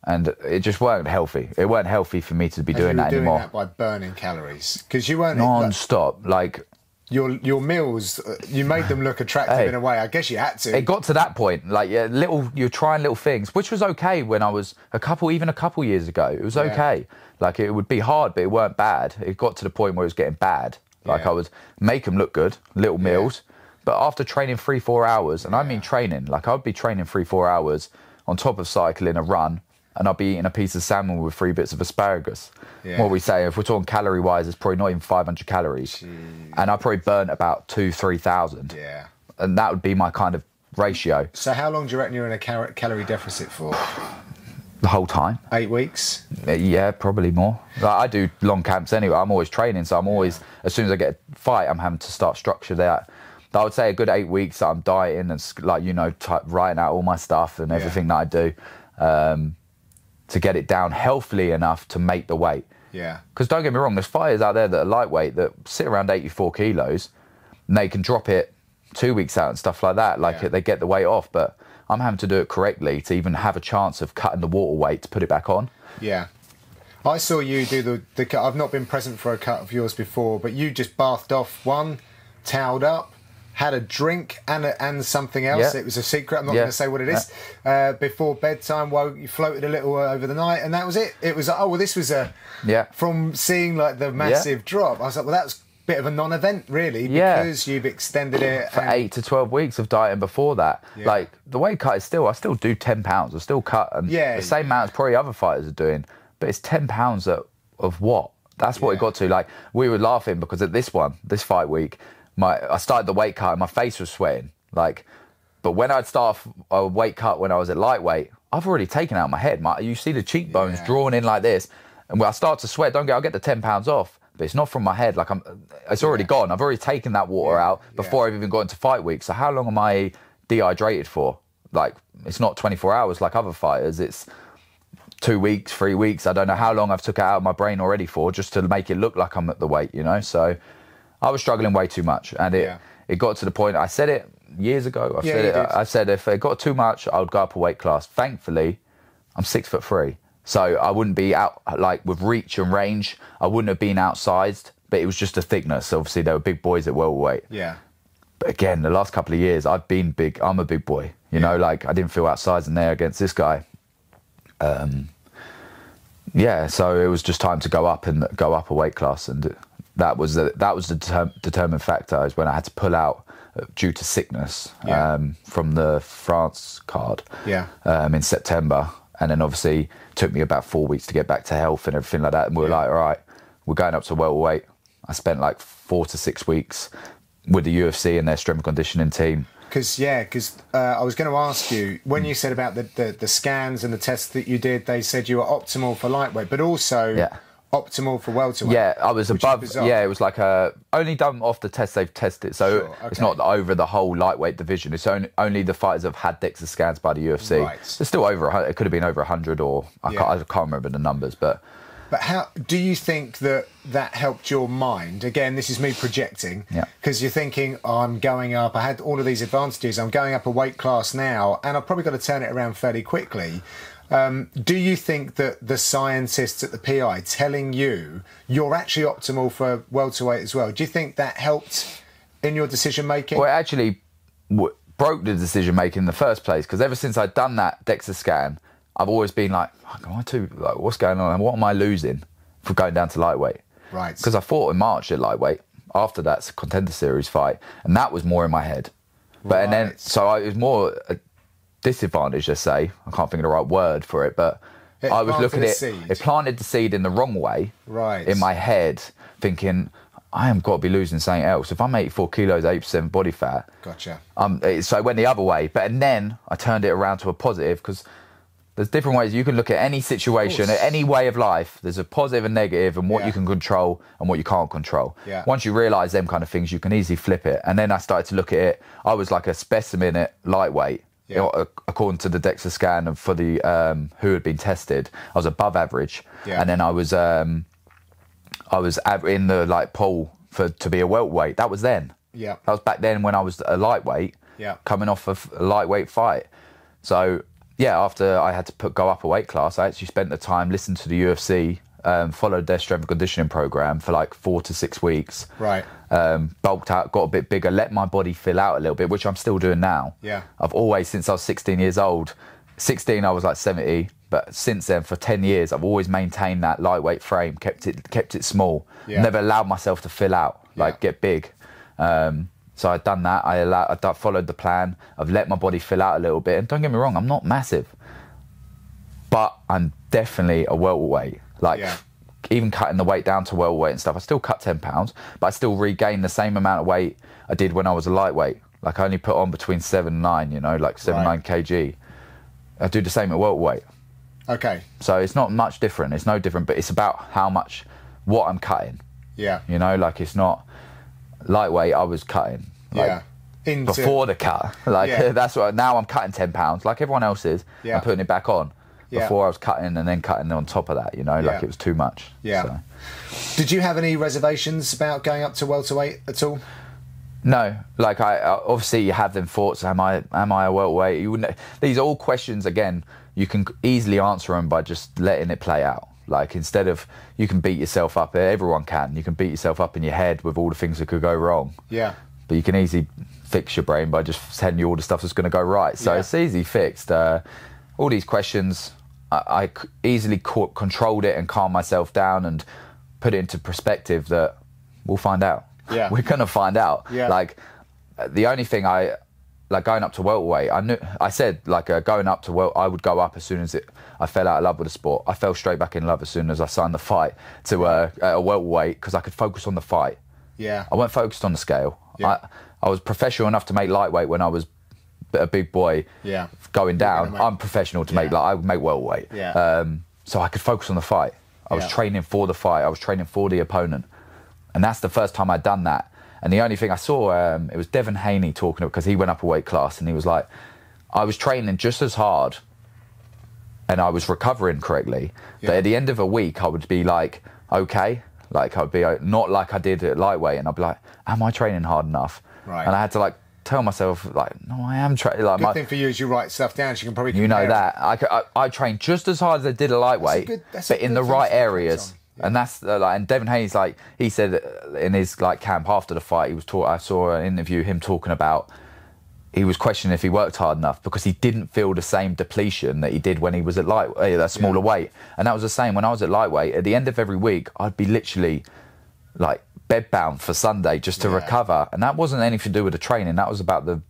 and it just weren't healthy. It weren't healthy for me to be And doing you were that doing anymore. that by burning calories because you weren't Non-stop, like your your meals. uh, You made them look attractive Hey. in a way. I guess you had to. it got to that point like yeah little you're trying little things which was okay when i was a couple even a couple years ago it was okay like it would be hard but it weren't bad it got to the point where it was getting bad like Yeah. i would make them look good little meals but after training three four hours and i mean training like i'd be training three four hours on top of cycling a run and I'd be eating a piece of salmon with three bits of asparagus. Yeah. What we say, if we're talking calorie wise, it's probably not even 500 calories. And I probably burnt about two, 3,000 yeah. and that would be my kind of ratio So how long do you reckon you're in a cal- calorie deficit for? The whole time. Eight weeks. Uh, Yeah, probably more. Like, I do long camps anyway. I'm always training, so I'm always as soon as I get a fight, I'm having to start structure that. I would say a good eight weeks that I'm dieting and like you know ty writing out all my stuff and everything that I do um, to get it down healthily enough to make the weight. Yeah. Because don't get me wrong, there's fighters out there that are lightweight that sit around 84 kilos and they can drop it two weeks out and stuff like that. Like Yeah. they get the weight off, but I'm having to do it correctly to even have a chance of cutting the water weight to put it back on. Yeah. I saw you do the, the cut. I've not been present for a cut of yours before, but you just bathed off one, toweled up, had a drink and a, and something else. Yeah. It was a secret. I'm not Yeah. going to say what it is. Uh, before bedtime, while you floated a little over the night, and that was it. It was like, oh well, this was a Yeah. From seeing like the massive drop, I was like, well, that's bit of a non-event, really, Yeah. because you've extended it for eight to 12 weeks of dieting before that. Yeah. Like the weight cut is still, I still do 10 pounds. I still cut and Yeah. the same amount as probably other fighters are doing, but it's 10 pounds of, of what? That's what it got to. Like we were laughing because at this one, this fight week, my I started the weight cut and my face was sweating. Like But when I'd start a weight cut when I was at lightweight, I've already taken out my head. My, you see the cheekbones Yeah. drawn in like this, and when I start to sweat, don't get. I'll get the ten pounds off, but it's not from my head. Like I'm, it's already Yeah. gone. I've already taken that water Yeah, out before yeah. I've even got into fight week. So how long am I dehydrated for? Like it's not 24 hours like other fighters. It's two weeks, three weeks. I don't know how long I've took it out of my brain already for, just to make it look like I'm at the weight. You know, so I was struggling way too much, and it it got to the point. I said it years ago. I said it. I said if it got too much, I would go up a weight class. Thankfully, I'm six foot three, so I wouldn't be out like with reach and range. I wouldn't have been outsized, but it was just a thickness. Obviously, there were big boys at welterweight. Yeah. But again, the last couple of years, I've been big. I'm a big boy. You know, like I didn't feel outsized in there against this guy. Um, yeah, so it was just time to go up and go up a weight class, and that was the, that was the determ- determined factor. Is when I had to pull out uh, due to sickness Yeah. um, from the France card Yeah. um, in September, and then obviously took me about four weeks to get back to health and everything like that. And we were Yeah. like, all right, we're going up to welterweight. I spent like four to six weeks with the UFC and their strength and conditioning team. Because yeah, because uh, I was going to ask you when you said about the, the the scans and the tests that you did, they said you were optimal for lightweight, but also Yeah. Optimal for welterweight. Yeah, I was above. Yeah, it was like a only done off the test they've tested, so Sure, it's not over the whole lightweight division. It's only only the fighters have had DEXA scans by the UFC. Right. It's still over. It could have been over hundred, or I, Yeah. can't, I can't remember the numbers, but But how do you think that that helped your mind? Again, this is me projecting. Yeah. Because you're thinking, oh, I'm going up. I had all of these advantages. I'm going up a weight class now, and I've probably got to turn it around fairly quickly. Um, do you think that the scientists at the PI telling you you're actually optimal for welterweight as well? Do you think that helped in your decision making? well, it actually w- broke the decision making in the first place because ever since I'd done that DEXA scan, I've always been like, "Fuck, am I too like what's going on? And what am I losing for going down to lightweight? Right. Because I fought in March at lightweight after that contender series fight, and that was more in my head. But and then so I, it was more a disadvantage, let's say. I can't think of the right word for it, but It I was looking at it. seed. It planted the seed in the wrong way. Right. In my head, thinking I am got to be losing something else. If I'm 84 kilos, 8 percent body fat, Gotcha. um, it- so I went the other way. But and then I turned it around to a positive because there's different ways you can look at any situation, at any way of life. There's a positive and negative, and what Yeah. you can control and what you can't control. Yeah. Once you realise them kind of things, you can easily flip it. And then I started to look at it. I was like a specimen at lightweight. Yeah. according to the DEXA scan and for the um, who had been tested, I was above average, Yeah. and then I was um, I was in the like pool for to be a welterweight. That was then. Yeah. That was back then when I was a lightweight. Yeah. Coming off of a lightweight fight. So yeah, after I had to put, go up a weight class, I actually spent the time listening to the UFC, um, followed their strength and conditioning program for like four to six weeks. Right. Um, bulked out, got a bit bigger, let my body fill out a little bit, which I'm still doing now. Yeah. I've always, since I was 16 years old, 16 I was like 70, but since then for 10 years I've always maintained that lightweight frame, kept it kept it small, Yeah. never allowed myself to fill out, like Yeah. get big. Um, so I'd done that. I allowed, I followed the plan. I've let my body fill out a little bit, and don't get me wrong, I'm not massive, but I'm definitely a welterweight. Like Yeah. even cutting the weight down to welterweight and stuff, I still cut 10 pounds, but I still regained the same amount of weight I did when I was a lightweight. Like I only put on between seven and nine, you know, like seven Right. nine kg. I do the same at welterweight, Okay. so it's not much different. It's no different, but it's about how much what I'm cutting. Yeah. You know, like it's not lightweight. I was cutting. Like, yeah. Into, before the cut. Like Yeah. that's what now I'm cutting ten pounds, like everyone else is. Yeah. I'm putting it back on. Yeah. Before I was cutting and then cutting on top of that, you know, like Yeah. it was too much. Yeah. So. Did you have any reservations about going up to welterweight at all? No, like I uh, obviously you have them thoughts. Am I am I a welterweight? You wouldn't. These are all questions. Again, you can easily answer them by just letting it play out. Like instead of you can beat yourself up. Everyone can. You can beat yourself up in your head with all the things that could go wrong. Yeah. but you can easily fix your brain by just telling you all the stuff that's going to go right. So Yeah. it's easy fixed. Uh, all these questions, I, I easily co- controlled it and calmed myself down and put it into perspective that we'll find out. Yeah. we're gonna find out. Yeah. Like uh, the only thing I like going up to welterweight. I knew I said like uh, going up to wel- I would go up as soon as it. I fell out of love with the sport. I fell straight back in love as soon as I signed the fight to uh, a welterweight because I could focus on the fight. Yeah. I weren't focused on the scale. Yeah. I, I was professional enough to make lightweight when I was a big boy Yeah. going down. make- I'm professional to make like I make welterweight. Yeah. Um, so I could focus on the fight. I was Yeah. training for the fight. I was training for the opponent, and that's the first time I'd done that. And the only thing I saw, um, it was Devin Haney talking because he went up a weight class, and he was like, I was training just as hard, and I was recovering correctly. But at the end of a week, I would be like, okay, like I'd be uh, not like I did at lightweight, and I'd be like, am I training hard enough? Right. And I had to like tell myself like, no, I am training. Like Good my, thing for you is you write stuff down. So you can probably you know that I, I, I trained just as hard as I did a lightweight, good- but in the right areas. Yeah. And that's uh, like, and Devin Haney, like he said in his like camp after the fight, he was taught. I saw an interview him talking about. He was questioning if he worked hard enough because he didn't feel the same depletion that he did when he was at light, uh, a smaller Yeah. weight, and that was the same when I was at lightweight. At the end of every week, I'd be literally like bedbound for Sunday just to Yeah. recover, and that wasn't anything to do with the training. That was about the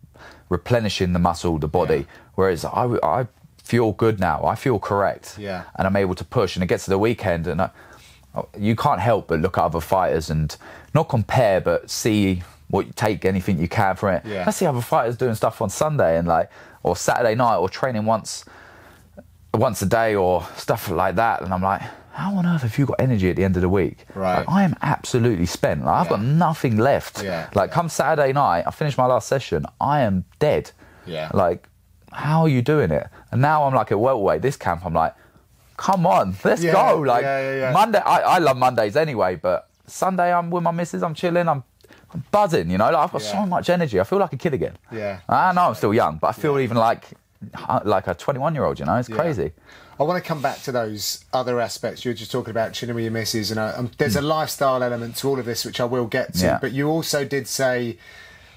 replenishing the muscle, the body. Yeah. Whereas I feel good now. I feel correct. Yeah. And I'm able to push. And it gets to the weekend, and I, oh, you can't help but look at other fighters and not compare, but see what you take anything you can from it. Yeah. I see other fighters doing stuff on Sunday and like, or Saturday night, or training once, once a day, or stuff like that. And I'm like, how on earth have you got energy at the end of the week? Right. Like, I am absolutely spent. Like, I've got nothing left. Yeah. Like come Saturday night, I finish my last session, I am dead. Yeah. Like, how are you doing it? And now I'm like at welterweight. This camp, I'm like, come on, let's Yeah, go. Like yeah, yeah, yeah. Monday, I, I love Mondays anyway, but Sunday I'm with my missus, I'm chilling, I'm, I'm buzzing. You know, like, I've got Yeah. so much energy. I feel like a kid again. Yeah. I know I'm still young, but I feel even like like a 21 year old. You know, it's crazy. I want to come back to those other aspects. You were just talking about chilling with your missus, and uh, um, there's a lifestyle element to all of this, which I will get to. Yeah. But you also did say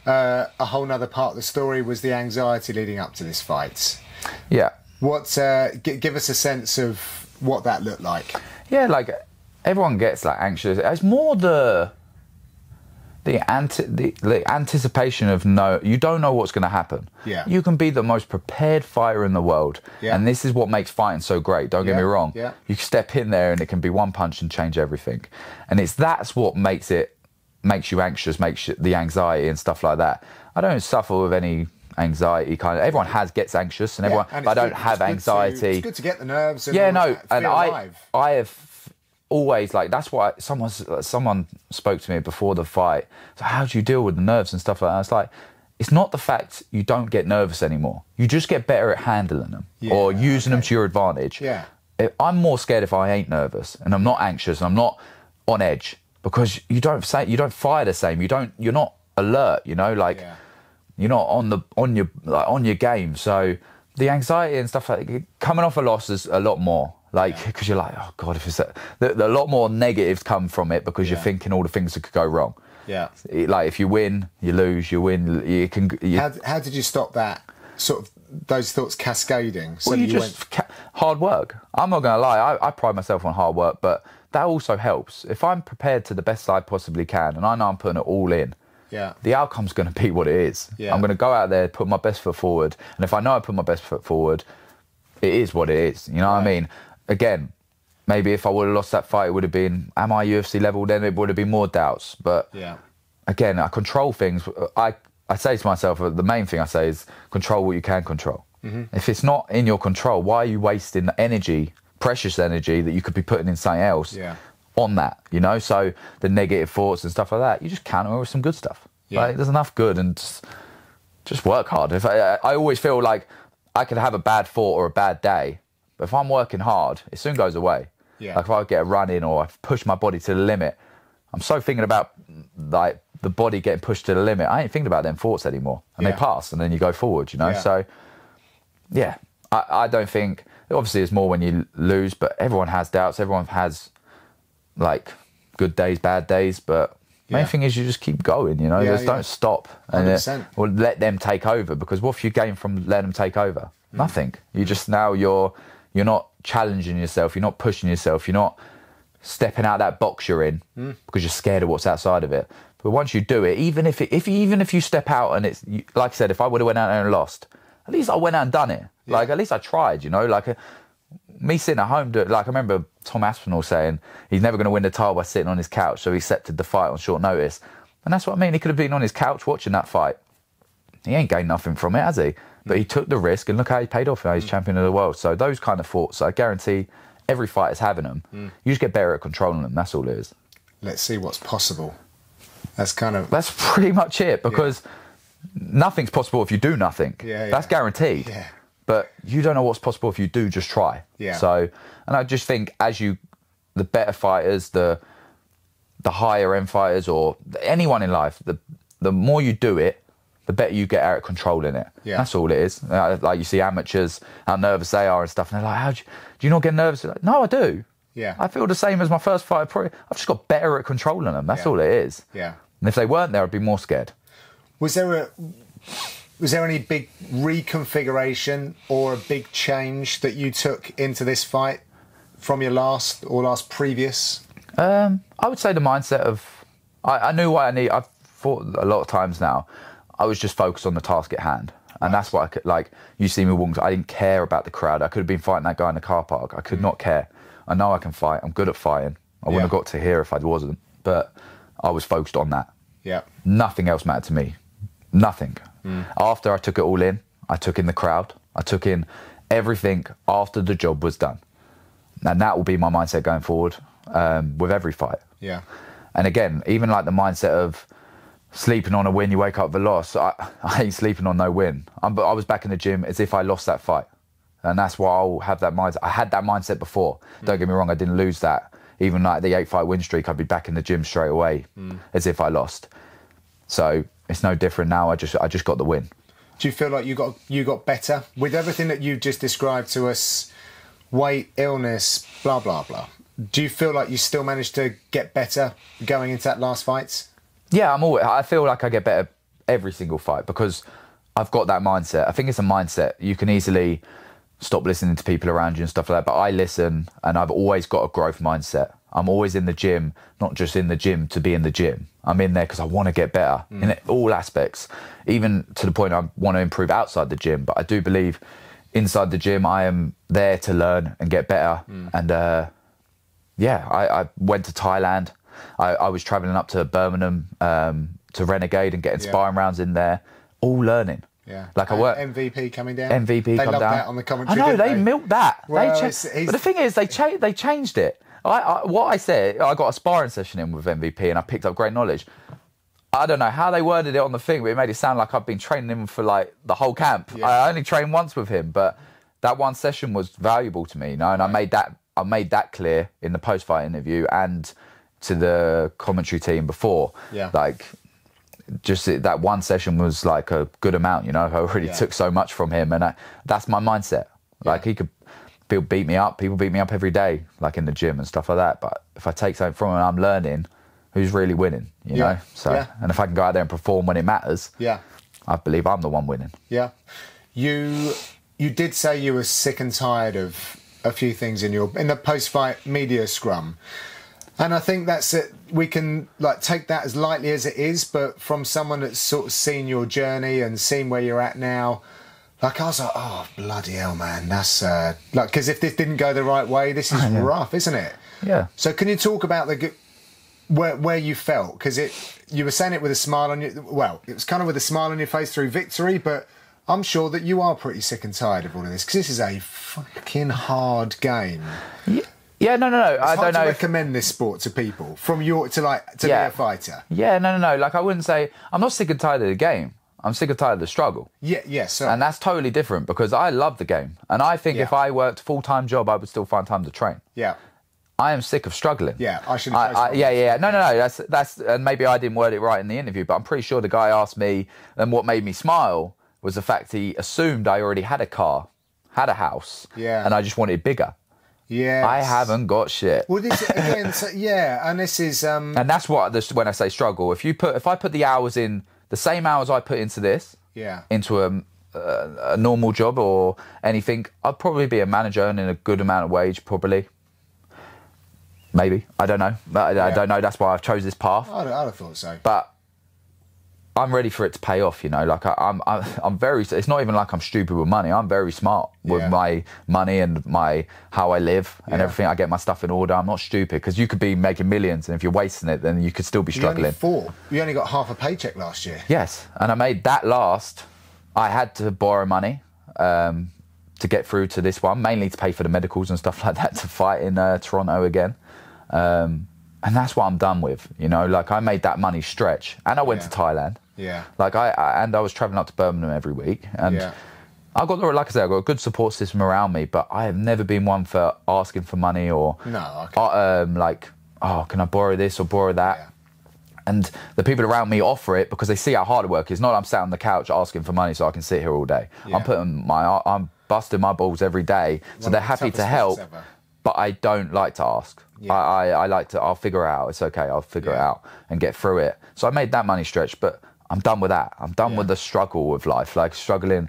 uh, a whole other part of the story was the anxiety leading up to this fight. Yeah. What? Uh, g- give us a sense of what that looked like. Yeah, like everyone gets like anxious. It's more the the, anti- the the anticipation of no, you don't know what's going to happen. Yeah. you can be the most prepared fighter in the world, Yeah. and this is what makes fighting so great. Don't get me wrong. yeah. You step in there and it can be one punch and change everything, and it's that's what makes it makes you anxious, makes you, the anxiety and stuff like that. I don't suffer with any anxiety kind of everyone has gets anxious and everyone Yeah, and I don't good- have it's good to- anxiety it's good to get the nerves. And yeah, no, and I. I have always like that's why someone uh, someone spoke to me before the fight. So how do you deal with the nerves and stuff like that? It's like it's not the fact you don't get nervous anymore. You just get better at handling them Yeah, or using them to your advantage. Yeah. I'm more scared if I ain't nervous and I'm not anxious and I'm not on edge because you don't say you don't fire the same. You don't. You're not alert. You know, like Yeah. you're not on the on your like on your game. So the anxiety and stuff like coming off a loss is a lot more. Like because you're like, oh god, if it's a, a lot more negatives come from it because you're thinking all the things that could go wrong. Yeah. Like if you win, you lose. You win, you can. You, How, how did you stop that sort of those thoughts cascading? So well, you that just ca- hard work. I'm not going to lie. I, I pride myself on hard work, but that also helps. If I'm prepared to the best I possibly can, and I know I'm putting it all in, Yeah. the outcome's going to be what it is. Yeah. I'm going to go out there, put my best foot forward, and if I know I put my best foot forward, it is what it is. You know what I mean? Again, maybe if I would have lost that fight, it would have been, am I UFC level? Then it would have been more doubts. But Yeah. again, I control things. I, I say to myself, uh, the main thing I say is control what you can control. Mm-hmm. If it's not in your control, why are you wasting the energy, precious energy that you could be putting in something else Yeah. on that? You know, so the negative thoughts and stuff like that, you just counter it with some good stuff. Yeah. Like, there's enough good and just, just work hard. If I, I always feel like I could have a bad thought or a bad day, but if I'm working hard, it soon goes away. Yeah. Like if I get a run in or I push my body to the limit, I'm so thinking about like the body getting pushed to the limit. I ain't thinking about them thoughts anymore, and Yeah. they pass, and then you go forward. You know, Yeah. so yeah, I, I don't think obviously it's more when you lose, but everyone has doubts. Everyone has like good days, bad days, but main thing is you just keep going. You know, Yeah, just yeah. don't stop and 100%. or let them take over. Because what if you gain from letting them take over? Mm. Nothing. You just now you're you're not challenging yourself. You're not pushing yourself. You're not stepping out that box you're in Mm. because you're scared of what's outside of it. But once you do it, even if it, if you, even if you step out and it's you- like I said, if I would have went out there and lost, at least I went out and done it. Like at least I tried. You know, like. uh me sitting at home, do, like I remember Tom Aspinall saying he's never going to win the title by sitting on his couch, so he accepted the fight on short notice. And that's what I mean. He could have been on his couch watching that fight. He ain't gained nothing from it, has he? But he took the risk, and look how he paid off. Now he's champion of the world. So those kind of thoughts, I guarantee, every fighter's having them. Hmm. You just get better at controlling them. That's all it is. Let's see what's possible. That's kind of That's pretty much it because nothing's possible if you do nothing. Yeah, That's guaranteed. Yeah. But you don't know what's possible if you do just try. Yeah. So, and I just think as you, the better fighters, the the higher end fighters, or anyone in life, the the more you do it, the better you get at controlling it. Yeah. That's all it is. Uh, Like you see amateurs, how nervous they are and stuff, and they're like, "How do you, do you not get nervous?" Like, no, I do. Yeah. I feel the same as my first fight. Pro- I've just got better at controlling them. That's Yeah. all it is. yeah. And if they weren't there, I'd be more scared. Was there a was there any big reconfiguration or a big change that you took into this fight from your last or last previous? Um, I would say the mindset of I, I knew what I need. I've fought a lot of times now. I was just focused on the task at hand, and that's what I could like. You see me walking. I didn't care about the crowd. I could have been fighting that guy in the car park. I could not care. I know I can fight. I'm good at fighting. I wouldn't Yeah. have got to here if I wasn't. But I was focused on that. Yeah. Nothing else mattered to me. Nothing. After I took it all in, I took in the crowd. I took in everything after the job was done. And that will be my mindset going forward um, with every fight. Yeah. And again, even like the mindset of sleeping on a win, you wake up with a loss. I, I ain't sleeping on no win. I'm, I was back in the gym as if I lost that fight. And that's why I'll have that mindset. I had that mindset before. Don't get me wrong, I didn't lose that. Even like the eight fight win streak, I'd be back in the gym straight away mm. as if I lost. So it's no different now. I just I just got the win. Do you feel like you got you got better with everything that you've just described to us? Weight, illness, blah blah blah. Do you feel like you still managed to get better going into that last fight? Yeah, I'm always. I feel like I get better every single fight because I've got that mindset. I think it's a mindset. You can easily stop listening to people around you and stuff like that, but I listen, and I've always got a growth mindset. I'm always in the gym, not just in the gym to be in the gym. I'm in there because I want to get better in all aspects, even to the point I want to improve outside the gym. But I do believe inside the gym, I am there to learn and get better. And uh, yeah, I, I went to Thailand. I, I was traveling up to Birmingham um, to Renegade and getting Yeah. sparring rounds in there, all learning. Yeah. Like I work. MVP coming down. MVP They come down. that on the commentary. I know they, they milked that. Well, they cha- but the thing is, they cha- they changed it. I, I, what I said, I got a sparring session in with MVP, and I picked up great knowledge. I don't know how they worded it on the thing, but it made it sound like I've been training him for like the whole camp. Yeah. I only trained once with him, but that one session was valuable to me, you know, and I made that I made that clear in the post fight interview and to the commentary team before. Yeah. Like just that one session was like a good amount, you know. I already Yeah. took so much from him, and I, that's my mindset. Like Yeah. he could, people beat me up. People beat me up every day, like in the gym and stuff like that. But if I take something from him, I'm learning. Who's really winning, you Yeah. know? So, and if I can go out there and perform when it matters, Yeah. I believe I'm the one winning. Yeah. You you did say you were sick and tired of a few things in your in the post fight media scrum. And I think that's it. We can like take that as lightly as it is, but from someone that's sort of seen your journey and seen where you're at now, like I was like, oh bloody hell, man, that's uh, like because if this didn't go the right way, this is rough, isn't it? Yeah. So can you talk about the g- where where you felt because it you were saying it with a smile on your well it was kind of with a smile on your face through victory but I'm sure that you are pretty sick and tired of all of this because this is a fucking hard game. Yeah, no, no, no. I It's hard don't to know. if- recommend this sport to people from your to like to Yeah. be a fighter. yeah, no, no, no. Like I wouldn't say I'm not sick and tired of the game. I'm sick and tired of the struggle. Yeah, yes, so, And that's totally different because I love the game. And I think Yeah. if I worked full time job, I would still find time to train. yeah, I am sick of struggling. Yeah, I should I, I, wrong. yeah, yeah, no, no, no. That's that's, and maybe I didn't word it right in the interview, but I'm pretty sure the guy asked me, and what made me smile was the fact he assumed I already had a car, had a house, Yeah. and I just wanted bigger. Yeah. I haven't got shit. Well, this again, so, yeah, and this is um, And that's what this when I say struggle. If you put if I put the hours in the same hours I put into this, yeah, into a, a, a normal job or anything, I'd probably be a manager earning a good amount of wage, probably. Maybe I don't know. I, I don't know. That's why I've chose this path. I'd, I'd have thought so. But I'm ready for it to pay off. You know, like I, I'm, I'm, I'm very. It's not even like I'm stupid with money. I'm very smart with Yeah. my money and my how I live and Yeah. everything. I get my stuff in order. I'm not stupid because you could be making millions, and if you're wasting it, then you could still be You only struggling. four. You only got half a paycheck last year. Yes, and I made that last I had to borrow money um, to get through to this one, mainly to pay for the medicals and stuff like that to fight in uh, Toronto again. Um, and that's what I'm done with. You know, like I made that money stretch, and I went Yeah. to Thailand. Yeah. Like I, I and I was traveling up to Birmingham every week, and Yeah. I got the like I said, I got a good support system around me. But I have never been one for asking for money or No, can't. uh, um, like, oh, can I borrow this or borrow that? Yeah. And the people around me offer it because they see how hard I work. It's not I'm sat on the couch asking for money so I can sit here all day. I'm putting my I'm busting my balls every day. So One they're happy to help, ever. But I don't like to ask. Yeah. I, I, I like to. I'll figure it out. It's okay. I'll figure it out and get through it. So I made that money stretch, but I'm done with that. I'm done Yeah. with the struggle of life, like struggling,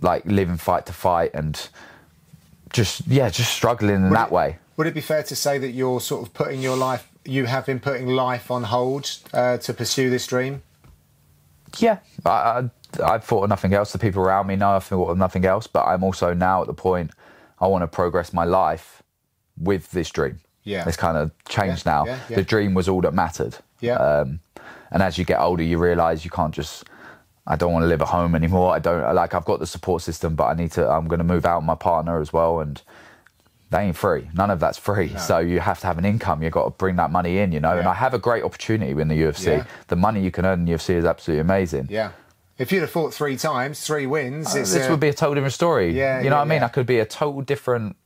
like living fight to fight and just yeah, just struggling in that it- way. Would it be fair to say that you're sort of putting your life, you have been putting life on hold uh, to pursue this dream? Yeah, I, I, I've thought of nothing else. The people around me know I've thought of nothing else. But I'm also now at the point I want to progress my life with this dream. Yeah. it's kind of changed Yeah, now. yeah, yeah. The dream was all that mattered. Yeah. Um, and as you get older, you realise you can't just. I don't want to live at home anymore. I don't like. I've got the support system, but I need to. I'm going to move out with my partner as well, and they ain't free. None of that's free. So you have to have an income. You've got to bring that money in, you know. And I have a great opportunity in the UFC. The money you can earn in the UFC is absolutely amazing. Yeah. If you'd have fought three times, three wins, it's Uh, this uh, would be a total different story. Yeah, you know yeah, what I mean? yeah. I could be a total different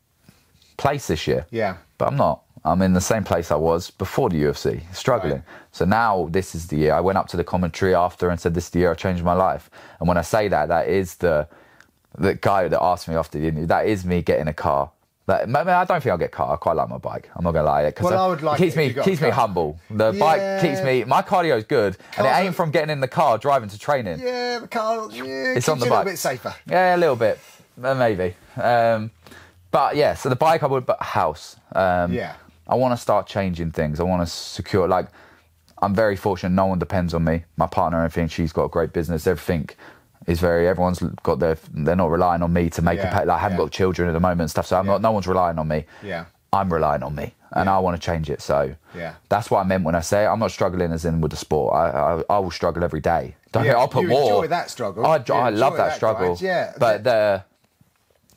place this year. Yeah. But I'm not. I'm in the same place I was before the UFC, struggling. Right. So now this is the year. I went up to the commentary after and said, "This is the year I changed my life." And when I say that, that is the the guy that asked me after the interview. That is me getting a car. That, I, don't think I'll get car. I quite like my bike. I'm not gonna lie. 'cause Well, I- I would like it keeps me keeps me humble. The Yeah. bike keeps me. My cardio is good, and it ain't from getting in the car driving to training. yeah, the car, yeah, It's on the you a little bit safer. Yeah, a little bit, uh, maybe. Um, but yeah, so the bike I would, but house. Um, Yeah. I want to start changing things. I want to secure. Like, I'm very fortunate. No one depends on me. My partner, and everything. She's got a great business. Everything is very. Everyone's got their. They're not relying on me to make Yeah, a pay. Like, I haven't yeah. got children at the moment and stuff. So I'm Yeah. not. No one's relying on me. Yeah. I'm relying on me, and. I want to change it. So Yeah. that's what I meant when I say it. I'm not struggling as in with the sport. I I, I will struggle every day. Don't Yeah, I'll put you more. enjoy that struggle. I, I love that, that struggle. yeah. but the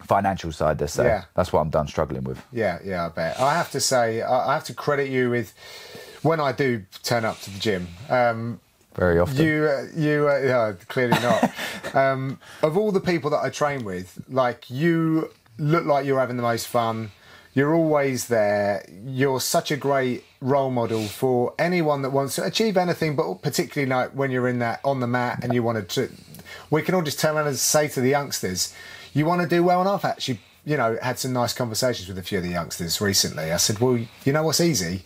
financial side, they say, Yeah. that's what I'm done struggling with. Yeah, yeah, I bet. I have to say, I I have to credit you with when I do turn up to the gym. Um, Very often. you, uh, you, uh, yeah, clearly not. um, of all the people that I train with, like you look like you're having the most fun. You're always there. You're such a great role model for anyone that wants to achieve anything, but particularly like when you're in that on the mat and you want to. We can all just tell and say to the youngsters, you want to do well. And I've actually, you know, had some nice conversations with a few of the youngsters recently. I said, well, you know what's easy?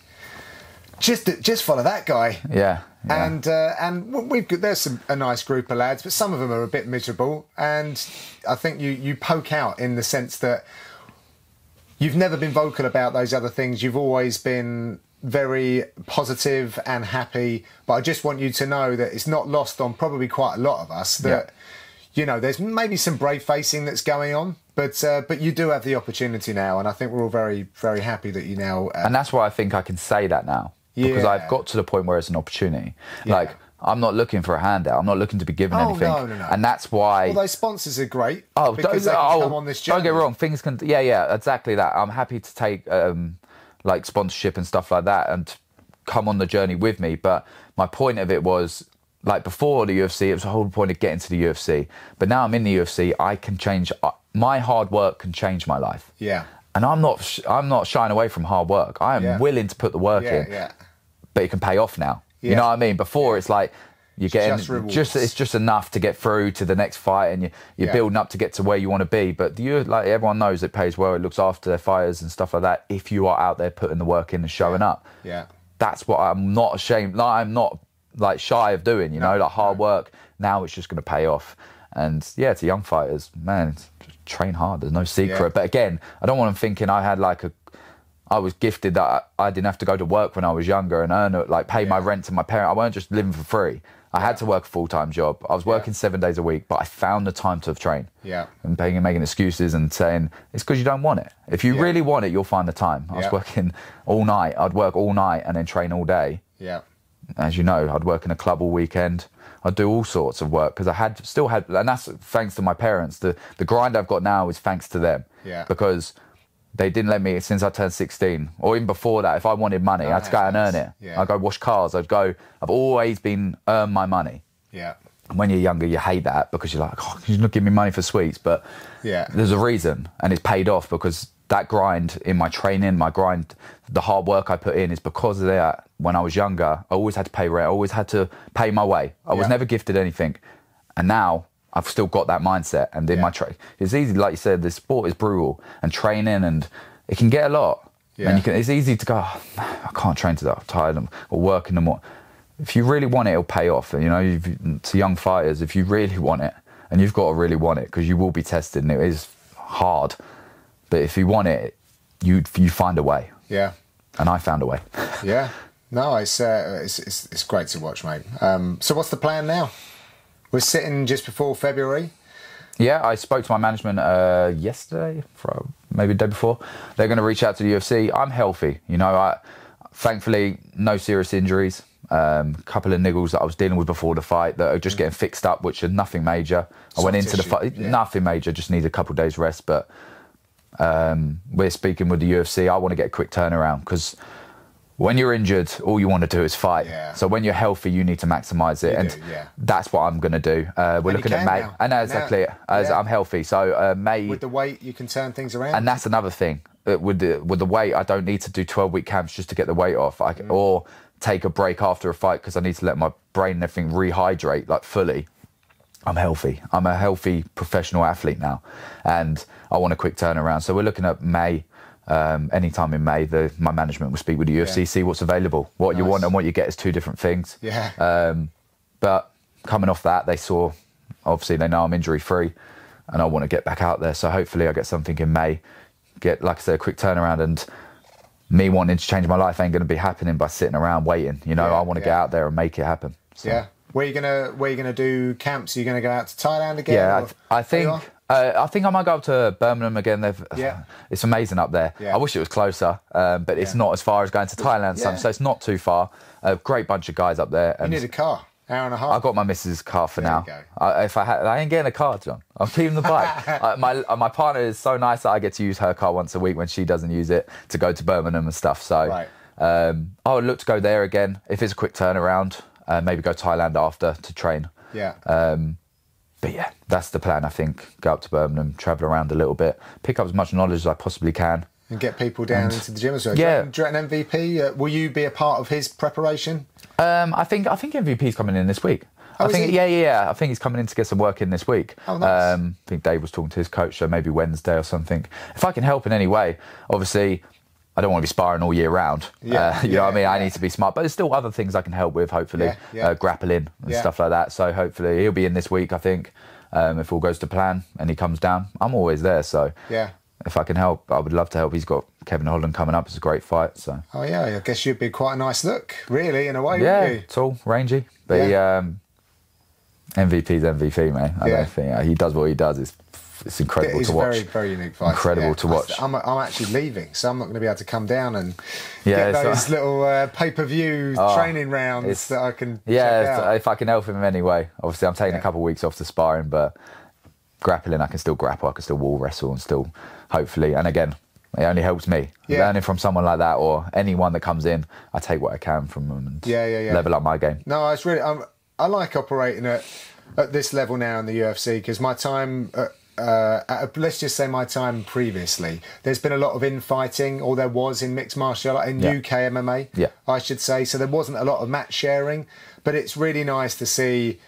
Just just follow that guy. yeah. yeah. And uh, and we've got there's some, a nice group of lads, but some of them are a bit miserable. And I think you you poke out in the sense that you've never been vocal about those other things. You've always been very positive and happy. But I just want you to know that it's not lost on probably quite a lot of us that you know there's maybe some brave facing that's going on. But uh, but you do have the opportunity now, and I think we're all very very happy that you now. Uh, and that's why I think I can say that now. Because I've got to the point where it's an opportunity. Yeah. Like, I'm not looking for a handout. I'm not looking to be given Oh, anything. no, no, no. And that's why. all those sponsors are great. Oh, because don't, oh, come on this journey. don't get wrong. Things can, yeah, yeah, exactly that. I'm happy to take um, like sponsorship and stuff like that and come on the journey with me. But my point of it was like before the UFC, it was the whole point of getting to the UFC. But now I'm in the UFC, I can change. uh, My hard work can change my life. Yeah. And I'm not, sh- I'm not shying away from hard work. I am Yeah. willing to put the work Yeah, in, yeah. But it can pay off now. Yeah. You know what I mean? Before it's like you're getting just, just, it's just enough to get through to the next fight, and you, you're Yeah. building up to get to where you want to be. But you like everyone knows it pays well. It looks after their fighters and stuff like that. If you are out there putting the work in and showing up, Yeah. that's what I'm not ashamed. Like I'm not like shy of doing. You No, know, like hard work. Now it's just going to pay off. And yeah, to young fighters, man, train hard. There's no secret. Yeah. But again, I don't want them thinking I had like a. I was gifted that I, didn't have to go to work when I was younger and earn like pay my rent to my parents. I weren't just living for free. I had to work a full time job. I was working seven days a week, but I found the time to train. Yeah. And paying and making excuses and saying it's because you don't want it. If you Yeah. really want it, you'll find the time. I was Yeah. working all night. I'd work all night and then train all day Yeah. as you know, I'd work in a club all weekend. I'd do all sorts of work because I had still had, and that's thanks to my parents. The the grind I've got now is thanks to them. Yeah. Because they didn't let me since I turned 16, or even before that. If I wanted money, I had to go out and earn it. Yeah. I'd go wash cars. I'd go. I've always been earn my money. Yeah. And when you're younger, you hate that because you're like, oh, you're not giving me money for sweets. But Yeah. there's a reason, and it's paid off because that grind in my training, my grind, the hard work I put in is because of that. When I was younger, I always had to pay rent. I always had to pay my way. I was never gifted anything, and now I've still got that mindset. And in Yeah. my tra- it's easy, like you said, the sport is brutal, and training, and it can get a lot. Yeah. And you can, it's easy to go, "Oh, I can't train today. I'm tired, I'm- or work in the morning. If you really want it, it'll pay off. And you know, to young fighters, if you really want it, and you've got to really want it, because you will be tested, and it is hard. But if you want it, you you find a way, Yeah. and I found a way. Yeah. No, it's, uh, it's it's it's great to watch, mate. Um, so what's the plan now? We're sitting just before February. Yeah, I spoke to my management uh, yesterday, maybe the day before. They're going to reach out to the UFC. I'm healthy, you know. I thankfully no serious injuries. Um, a couple of niggles that I was dealing with before the fight that are just getting fixed up, which are nothing major. I went Soft into the fight, yeah. nothing major. Just need a couple of days rest. But um, we're speaking with the UFC. I want to get a quick turnaround because when you're injured, all you want to do is fight. Yeah. So when you're healthy, you need to maximise it, You and do, yeah. that's what I'm going to do. Uh, we're And looking at May. now. I know Now, exactly. it. As yeah. I'm healthy, so uh, May, With the weight, you can turn things around. and that's another thing. Uh, With the with the weight, I don't need to do 12 week camps just to get the weight off, I, Mm. or take a break after a fight because I need to let my brain and everything rehydrate like fully. I'm healthy. I'm a healthy professional athlete now, and I want a quick turnaround. So we're looking at May. Um, anytime in May, the, my management will speak with the UFC, Yeah. see what's available. What you want and what you get is two different things. yeah. Um, but coming off that, they saw, obviously, they know I'm injury free and I want to get back out there. So hopefully, I get something in May, get, like I said, a quick turnaround. And me wanting to change my life ain't going to be happening by sitting around waiting. You know, Yeah, I want to get out there and make it happen. So, yeah. Where you gonna Where you gonna do camps? Are you gonna go out to Thailand again? Yeah, I, I think. Uh, I think I might go up to Birmingham again. They've, Yeah. it's amazing up there. Yeah. I wish it was closer, um, but it's Yeah. not as far as going to Thailand. Yeah. So it's not too far. A great bunch of guys up there. You need a car. Hour and a half. I got my missus' car for There now. I, if I had, I ain't getting a car, John. I'm keeping the bike. I, my my partner is so nice that I get to use her car once a week when she doesn't use it to go to Birmingham and stuff. So Right. um, I would look to go there again if it's a quick turnaround. Uh, maybe go Thailand after to train. yeah. Um, but yeah, that's the plan. I think go up to Birmingham, travel around a little bit, pick up as much knowledge as I possibly can. and get people down into the gym as well. Yeah. Do you reckon MVP? Uh, will you be a part of his preparation? Um, I think I think MVP's coming in this week. Oh, I think yeah, yeah, yeah. I think he's coming in to get some work in this week. Oh, nice. Um, I think Dave was talking to his coach, so maybe Wednesday or something. If I can help in any way, obviously, I don't want to be sparring all year round. Yeah, uh, you know what I yeah, mean? I need to be smart, but there's still other things I can help with. Hopefully, Yeah, yeah. Uh, grappling and Yeah. stuff like that. So hopefully, he'll be in this week. I think um, if all goes to plan and he comes down, I'm always there. So Yeah. if I can help, I would love to help. He's got Kevin Holland coming up. It's a great fight. So Oh yeah. I guess you'd be quite a nice look, really, in a way. yeah, tall, rangy, but he, Yeah. um, MVP's MVP, man. I Yeah. don't think uh, he does what he does. It's it's incredible It's to a watch. very, very unique fight. Incredible yeah. to watch. I'm, I'm actually leaving, so I'm not going to be able to come down and Yeah, get uh, those little uh, pay per view Oh, training rounds that I can. Yeah, check if- I can help him in any way. Obviously, I'm taking Yeah. a couple of weeks off to sparring, but grappling, I can still grapple. I can still wall wrestle and still, hopefully. And again, it only helps me. Yeah. Learning from someone like that or anyone that comes in, I take what I can from them and Yeah, yeah, yeah. level up my game. No, it's really. I'm, I like operating at at this level now in the UFC because my time. Uh, uh, at, let's just say my time previously. There's been a lot of infighting, or there was in mixed martial art in Yeah. UK MMA. Yeah. I should say. So there wasn't a lot of match sharing, but it's really nice to see.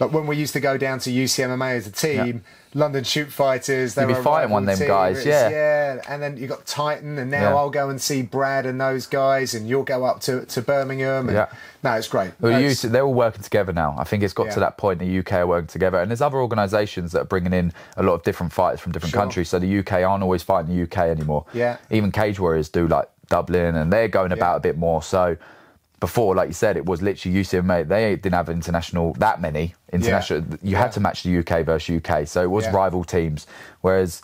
Like when we used to go down to UCMMA as a team, London Shoot Fighters, they You'd be fighting one of them guys, yeah. yeah. And then you got Titan, and now Yeah. I'll go and see Brad and those guys, and you'll go up to to Birmingham. And, Yeah. No, it's great. Well, you, they're all working together now. I think it's got Yeah. to that point the UK are working together, and there's other organisations that are bringing in a lot of different fighters from different Sure. countries. So the UK aren't always fighting the UK anymore. Yeah. Even Cage Warriors do like Dublin, and they're going about a bit more. So before, like you said, it was literally UCMA. They didn't have international that many international. You Yeah. had to match the UK versus UK, so it was Yeah. rival teams. Whereas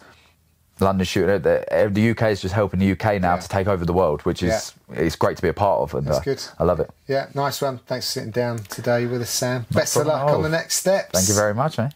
London shooting. The, the UK is just helping the UK now to take over the world, which is it's great to be a part of, and That's uh, good. I love it. Yeah, nice one. Thanks for sitting down today with us, Sam. Best of luck on the next steps. Thank you very much, mate.